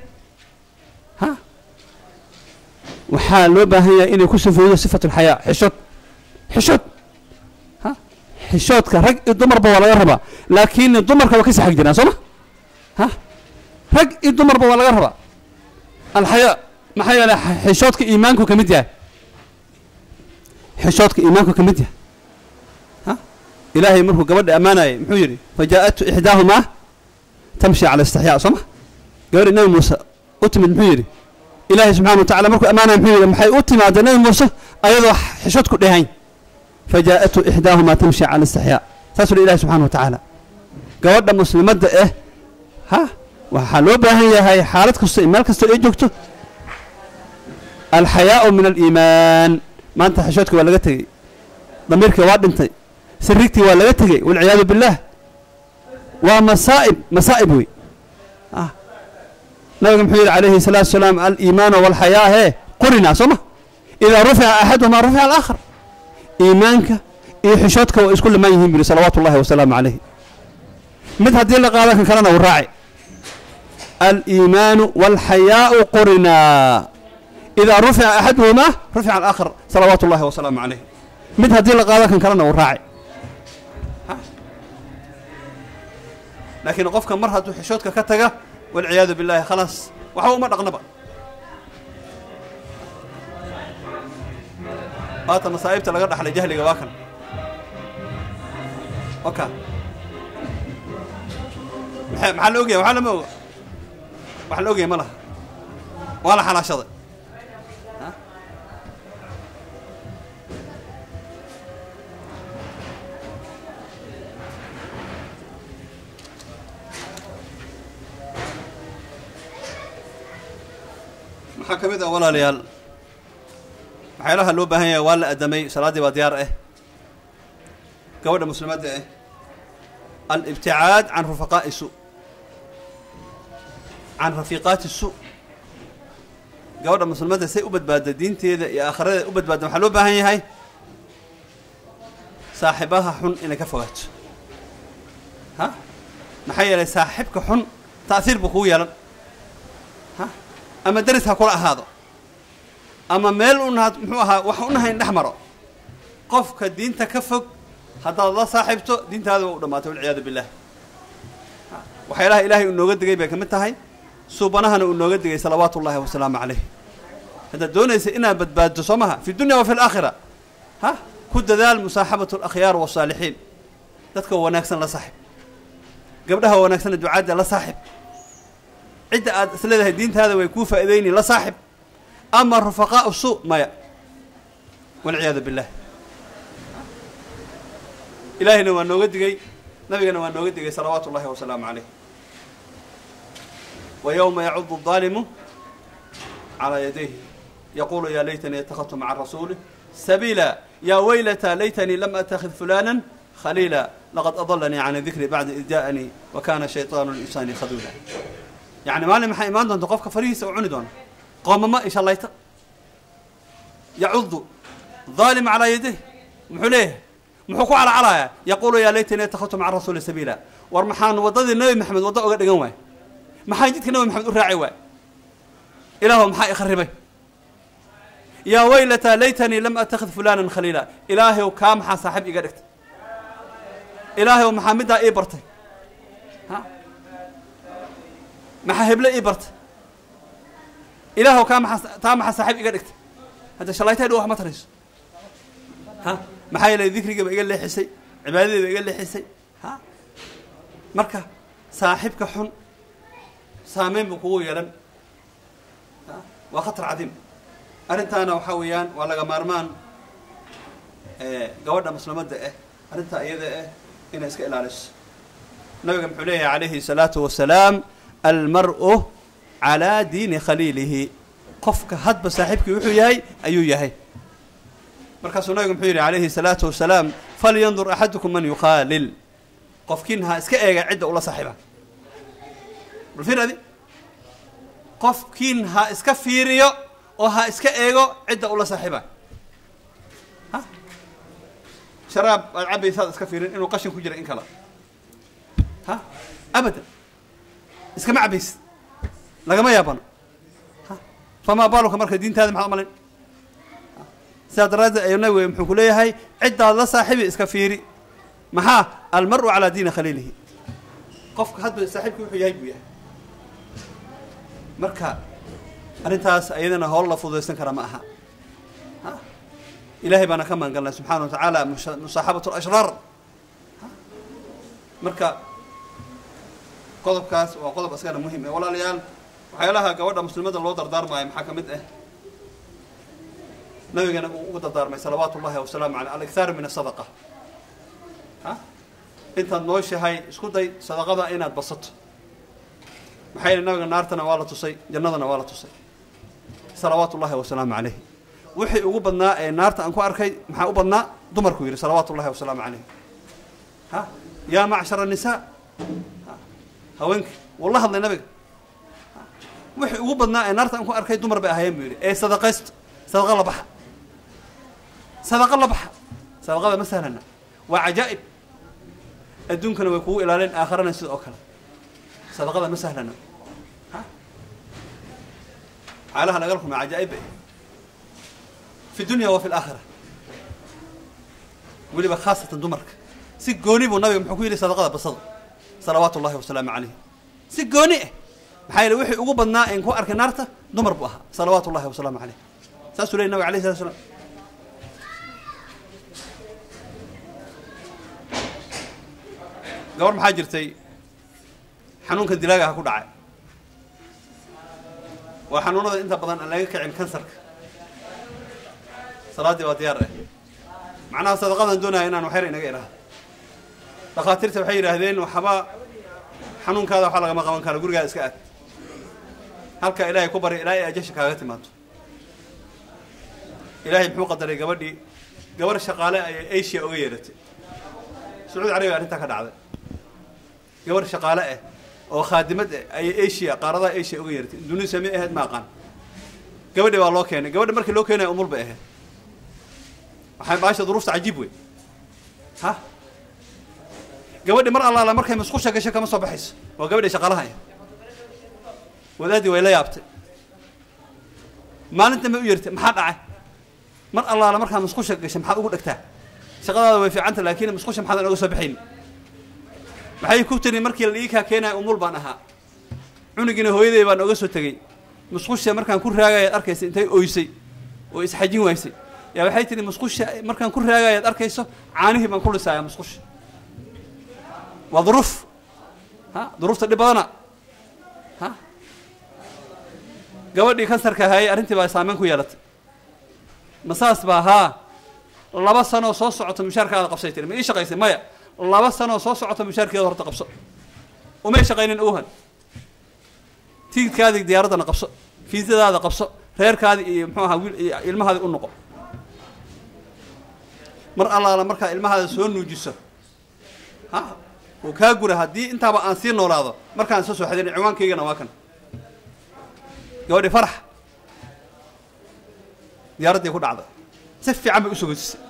Ha? Waxaa loo baahan yahay inay ku sifoodo sifat alxayaa xishood. Xishood. Ha? Xishoodka rag iyo dumarba waa laga rabaa. Laakiin dumarka waa ka saxag jiraan soo ma? Ha? Rag iyo dumarba waa laga rabaa alxayaa maxaa yeele xishoodka iimaanku ka mid yahay? Xishoodka iimaanku ka mid yahay? Ha? Ilaahay markuu gabadha ammaanayay muxuu yidhi fajaa'atu ixdaahumaa tamshi cala istixyaa soo ma? Gabadha nebi muuse u timid muxuu yidhi ilaahay subxana wa tacala markuu ammaanaya muxuu yidhi maxay u timaada nebi muuse ayadoo xishod ku dhehayn? Fajaa'atu ixdaahumaa tamshi cala istixyaa saasuu hi ilahi subxana wa tacaala. Gabadha muslimadda eh ha waxaa loo baahan yahay xaalad kasta meel kasta ay joogto. Alxayaau min aliimaan. Maanta xishoodka waa laga tegey. Damiirkii waa dhintay. Sirigtii waa laga tegey. Walciyaadu billaah waa masaa'ib masaa'ib wey ah. Nabiga muxuu yidhi calayhi salaatu wasalaam aliimaanu walxayaa hee qurina soo ma? Idaa rufica axaduhumaa rufica alaakhar. Iimaanka iyo xishoodka waa isku lamaan yihiin bu yidhi salawaatu ullahi wasalaamu calayhi. Mid haddii la qaado kan kalena uu raaci aliimaanu walxayaau qurinaa idaa rufica axaduhumaa rufica alaakhar salawaatu ullahi wasalaamu calayh mid haddii la qaado kan kalena uu raaci laakiin qofka mar hadduu xishoodka ka taga walciyaadu billahi khalaas waxba uma dhaqnaba waata masaa'ibta laga dhaxlay jahliga waa kan waka maxaa la ogyahay waxaa lama oga wax la ogyahay ma laha waa la xalaashaday maxaa ka mid ah walaalayaal waxyaalaha loo baahan yahay waa la adamay salaaddii baa diyaar ah gabadha muslimadda ah alibticaad can rufaqaa'i su can rafiiqaati su gabadha muslimadda say u badbaadda diinteeda iyo aakhiradeeda u badbaadda waxaa loo baahan yahay saaxiibaha xun inay ka fogaato ha maxaa yeelay saaxibka xun ta'hiir buu kugu yeelan ha ama deris ha kula ahaado ama meel unaad muxuu ahaa wax unahayn dhex maro qofka diinta ka fog haddaad la saaxiibto diintaada waa u dhammaatay walciyaadu billah waxyaalaha ilaahay uu nooga digay bay ka mid tahay suubanahana uu nooga digay salawaatu ullahi wasalaamu calayh. Haddaad doonaysa inaad badbaaddo soo maha fi dunya wa fi alaakhira. Ha? Ku dadaal musaaxabatu alakhyaar wasaalixiin dadka wanaagsan la saaxib gabdhaha wanaagsana ducaadda la saaxib cidda aad isleedahay diintaada way kuu faa'iidayni la saaxib ama rufaqaa'u suu maya. Walciyaadu billah ilaahayna waa nooga digay nabigana waa nooga digay salawaatu ullahi wasalaamu calayh ويوم يعض الظالم على يديه. يقول يا ليتني اتخذت مع الرسول سبيلا. يا ويلتى ليتني لم اتخذ فلانا خليلا. لقد أضلني عن ذكري بعد إذ جاءني وكان شيطان الإنسان خذولا. يعني ما لم ما دون تقف كفريس أو عندون قوم ما إن شاء الله يعض ظالم على يده. محليه محكو على على يقول يا ليتني اتخذت مع الرسول سبيلا. ورمحان وضد النبي محمد. وضد اوغا دغان maxaan jidka nebi maxamed u raaci waay? Ilaahu maxaa ikharibay yaa waylata laytanii lam attakhid fulanan khaliila. Ilaahayow kaa maxaa saaxiib iga dhigtay? Ilaahayow maxaa middaa ii bartay? Maxaa heble ii bartay? Ilaahow kaa maxaa taa maxaa saaxiib iga dhigtay? Hadda shalaytay wax ma tarayso. Ha? Maxaa yeelay dikrigiiba iga leexisay cibaadadeeda iga leexisay. Ha? Marka saaxibka xun saameyn buu kugu yeelan. Waa khatar cadiim arrintaana waxaa weeyaan waa laga maarmaan gabadha muslimadda ah arrintaa iyada ah inay iska ilaaliso. Nabiga muxuu leeyahay calayhi salaatu wasalaam almar'u calaa diini khaliilihi. Qofka hadba saaxiibkii wuxuu yahay ayuu yahay. Markaasuu nabigu muxuu yidhi calayhi salaatu wasalaam falyandur axadukum man yukhaalil qofkiin ha iska eega cidda ula saaxiiba bal fiir adi qofkiin ha iska fiiriyo oo ha iska eego cidda ula saaxiiba. Ha? Sharaab aad cabaysaad iska fiirin inuu qashin ku jira in kale. Ha? Abadan. Iskama cabaysid lagama yaabano ha? Famaa baaluka marka diintaada maxaad umalayn sidaa daraaddeed ayuu nabiga muxuu ku leeyahay ciddaad la saaxiibi iska fiiri. Maxaa? Almaru calaa diini khaliilihi. Qofka hadba saaxiibka wuxuu yahay buu yahay marka arrintaas ayadana howl la fududaysan kara ma aha. Ha? Ilaahay baana ka magangalnay subxaana wa tacaala musaaxabatu alashraar marka qodobkaas waa qodob asagana muhiim ah. Walaalayaal waxyaalaha gabadha muslimada loo dardaarmaayo maxaa ka mid ah? Nabigana uu ugu dardaarmay salawaatu ullahi wasalaamu caleyh alikthaaru min asadaqa intaad nooshahay isku day sadaqada inaad basato maxaa yeele nabiga naartana waa la tusay jannadana waa la tusay. Salawaatu ullahi wasalaamu caleyh wixii ugu badnaa ee naarta aan ku arkay maxaa u badnaa? Dumarku yidhi salawaatu ullahi wasalaamu caleyh ha? Yaa macshara nisaa? Haweenki wuu la hadlay nabiga. Wixii ugu badnaa ee naarta aan ku arkay dumar bay ahaayeen buu yidhi. Ee sadaqaysto sadaqa la baxa. Sadaqa la baxa. Sadaqada ma sahlana. Waa cajaa'ib. Adduunkana way kugu ilaaleen aakharana sida oo kale sadaqada ma sahlana ha xaalaha laga kulma cajaa'ib fi dunya wa fi laakhira weliba khaasatan dumarka si gooni buu nabiga muxuu ku yidhi sadaqada basada salawaatu ullahi wasalaamu caleyh si gooni ah maxaa yeele wixii ugu badnaa en ku arkay naarta dumar buu ahaa salawaatu ullahi wasalaamu caleyh xanuunka dilaaga aha ku dhacay. Waa xanuunada inta badan aan laga kicin kansarka. Salaaddii waa diyaar ah macnaha sadaqadan doonaya inaan waxyar inaga idhaahdo dhakhaatiirta waxay yidhaahdeen waxba xanuunkaada waxba lagama qaban karo gurigaada iska aad. Halkaa ilaahay ku bari ilaa ay ajasha kaaga timaado ilaahay muxuu qadaray gabadhii? Gabarh shaqaale ayay asia oga yeeratay sacuudi carabiya arrintaa ka dhacday. Gabarh shaqaale ah oo khaadimad ayay asia qaaradaha asia oga yeeratay indonesia may ahayd? Ma aqaan gabadhi baa loo keenay. Gabadha markii loo keenaya umul bay ahayd. Waxay baasha duruufta cajiib wey ha? Gabadhi mar allaala markay musqusha gasho kama soo baxayso. Waa gabadhi shaqaalaha ah wadaadii way la yaabtay. Maalintan bay u yeertay maxaa dhacay? Mar allaala markaa musqusha gashay maxaad ugu dhegtaa? Shaqadaada way fiicanta laakiin musqusha maxaadan oga soo baxayn maxay ku tiri markii la ii kaa keenaya umul baan ahaa? Cunugiina hooyaday baan oga soo tegey musqusha markaan ku raagayaad arkaysa intay oysay oo isxajin waysay. Yaa waxay tihi musqusha markaan ku raagayaad arkayso caanihii baan ku lisaaya musqusha. Waa duruuf. Ha? Duruufta dhib badana. Ha? Gabadhii kansarka hayay arrintii baa saameyn ku yeelatay. Masaas baa haa laba sanoo soo socoto mushaarkaada qabsay tiri ma ii shaqaysay maya laba sanoo soo socoto mushaarkeeda horta qabso. Umay shaqaynin uhan tigidkaadii diyaaraddana qabso. Fiisadaada qabso. Reerkaadii iyo muxuu ahaa wiil ilmahaadii u noqo. Mar allaala markaa ilmahaada soo nuujiso. Ha? Oo kaa gura haddii intaaba aan sii noolaado markaan soo soo xadin ciwaankaygana waa kan. Gabadhi farax. Diyaaraddii ku dhacday si fiican bay u soo gojisay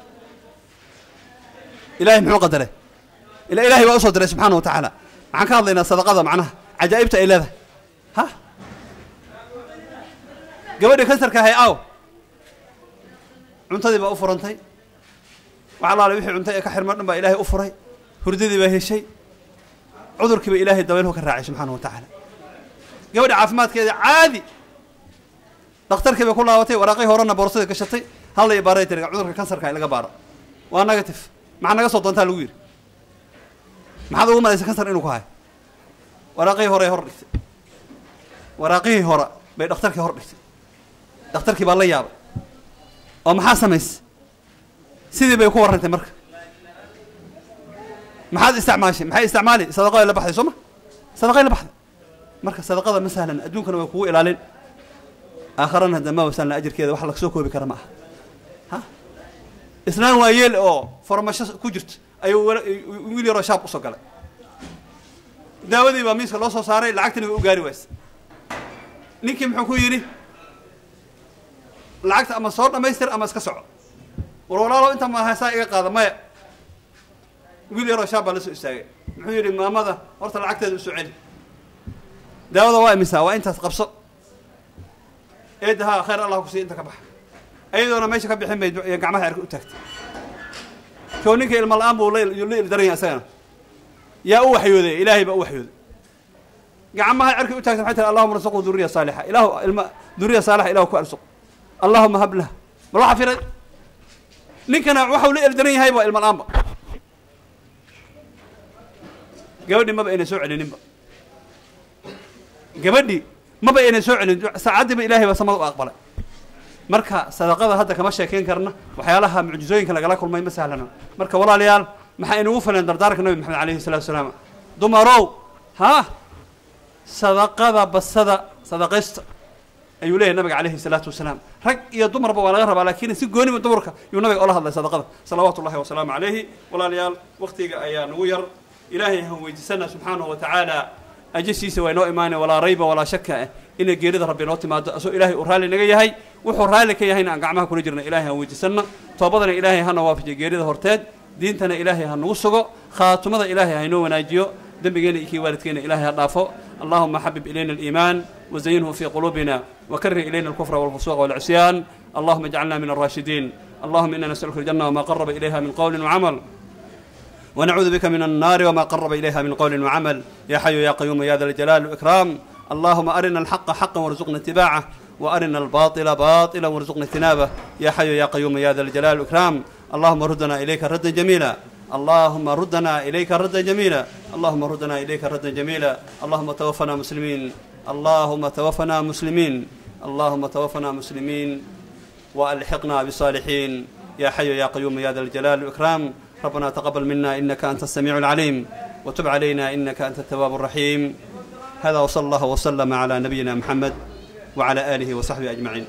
ilahay muxuu qadaray ila ilahay baa u soo diray subxaana wa tacaala maxaan ka hadlaynaa sadaqada macnaha? Cajaa'ibta ay leedahay. Ha? Gabadhi kansarka hay aw cuntadii baa u furantay. Wax allaale wixii cuntay ee ka xirma dhan baa ilaahay u furay. Hurdadii baa heshay. Cudurkii ba ilaahay dabayluhu ka raacay subxaana wa tacaala gabadhi caafimaadkeeda caadi. Dhakhtarkii bay ku laabatay waraaqii horena boorsadii gashatay halla iyo baaray tiri cudurka kansarka laga baaro. Waa negative. Maxaa naga soo doontaa lagu yidhi maxaad ugu malaysa kansar inuu ku hayo. Waraaqihii hore hor dhigtay. Waraaqihii hore bay dhakhtarkii hor dhigtay. Dhakhtarkii baa la yaabay. Oo maxaa samaysay sidii bay ku warrantay marka. Maxaad isticmaashay? Maxay isticmaali? Sadaqaday la baxday soo sadaqay la baxday. Marka sadaqada ma sahlan. Adduunkana way kugu ilaalin. Aakharana hadda ma wasalna ajirkeeda. Wax lagasoo koobi kara ma aha. Ha? Islaan waa yeel oo farmasho ku jirto ayuu wiil yaroo shaab u soo galay. Daawadii baa miiska loo soo saaray lacagtani way u gaari waysa ninkii muxuu ku yidhi lacagta ama soo dhamaystir ama iska soco. War walaalow inta ma haysaa iga qaada maya. Wiil yaroo shaab baa la soo istaagay. Muxuu yidhi maamada horta lacagteeda u soo celi. Daawada waa imisaa waa intaas qabso. Eedda haa khayr allah ku siiya inta ka baxa. Ayadoona meesha ka bixin bay gacmaha erka u taagtay koo ninka ilma la'aan buu la ildaranya isagana yaa u waxyooday ilaahay baa u waxyooday. Gacmaha cerka u taagtay maxay tiri allahuma arsuqhu duriya saalixa. Ilaahu ilma duriya saalixa ilahu ku arsuq allahuma hab lah mal waxa firay ninkana waxau la ildaran yahay ba ilma la'aanba gabadhii maba ayna soo celininba gabadhii maba ayna soo celin saacaddiiba ilaahay baa samada u aqbalay marka sadaqada hadda kama sheekayn karna waxyaalaha mucjizooyinka lagala kulmay ma sahlana marka walaalayaal maxaa inugu filan dardaarka nabi maxamed alayhi salatu wasalaam? Dumarow ha? Sadaqada basada sadaqaysta ayuu leeyahay nabiga calayhi salaatu wasalaam. Rag iyo dumarba waa laga rabaa laakiin si gooniba dumarka yuu nabiga ola hadlay sadaqada. Salawaatu ullahi wasalaamu calayhi walaalayaal waktiga ayaa nagu yar. Ilaahay han weydiisana subxaanahu wa tacaala ajashiisa waa inoo imaanay walaa rayba walaa shaka إن جيرد ربي نوتي ما أسو إلهي أرهالي نجيهاي وحرهالي كي يهينا نعم أن قعمها كل جرنا إلهي هو يتسنى توبضنا إلهي هانا وافجي جيرد هورتاد. دينتنا إلهي هانا وصغو خاتم هذا إلهي هينو ونايجيو دم بيجينا إكي والدكينا إلهي هالنافو اللهم حبب إلينا الإيمان وزينه في قلوبنا وكره إلينا الكفر والفسوق والعصيان. اللهم اجعلنا من الراشدين. اللهم إنا نسألك الجنة وما قرب إليها من قول وعمل. ونعوذ بك من النار وما قرب إليها من قول وعمل. يا حي يا قيوم يا ذا الجلال والإكرام. اللهم أرنا الحق حقا وارزقنا اتباعه وأرنا الباطل باطلا وارزقنا اجتنابه. يا حي يا قيوم يا ذا الجلال والإكرام. اللهم ردنا إليك ردا جميلا. اللهم ردنا إليك ردا جميلا. اللهم ردنا إليك ردا جميلا. اللهم توفنا مسلمين. اللهم توفنا مسلمين. اللهم توفنا مسلمين. وألحقنا بالصالحين. يا حي يا قيوم يا ذا الجلال والإكرام. ربنا تقبل منا إنك أنت السميع العليم. وتب علينا إنك أنت التواب الرحيم. هذا وصلى الله وسلم على نبينا محمد وعلى آله وصحبه أجمعين.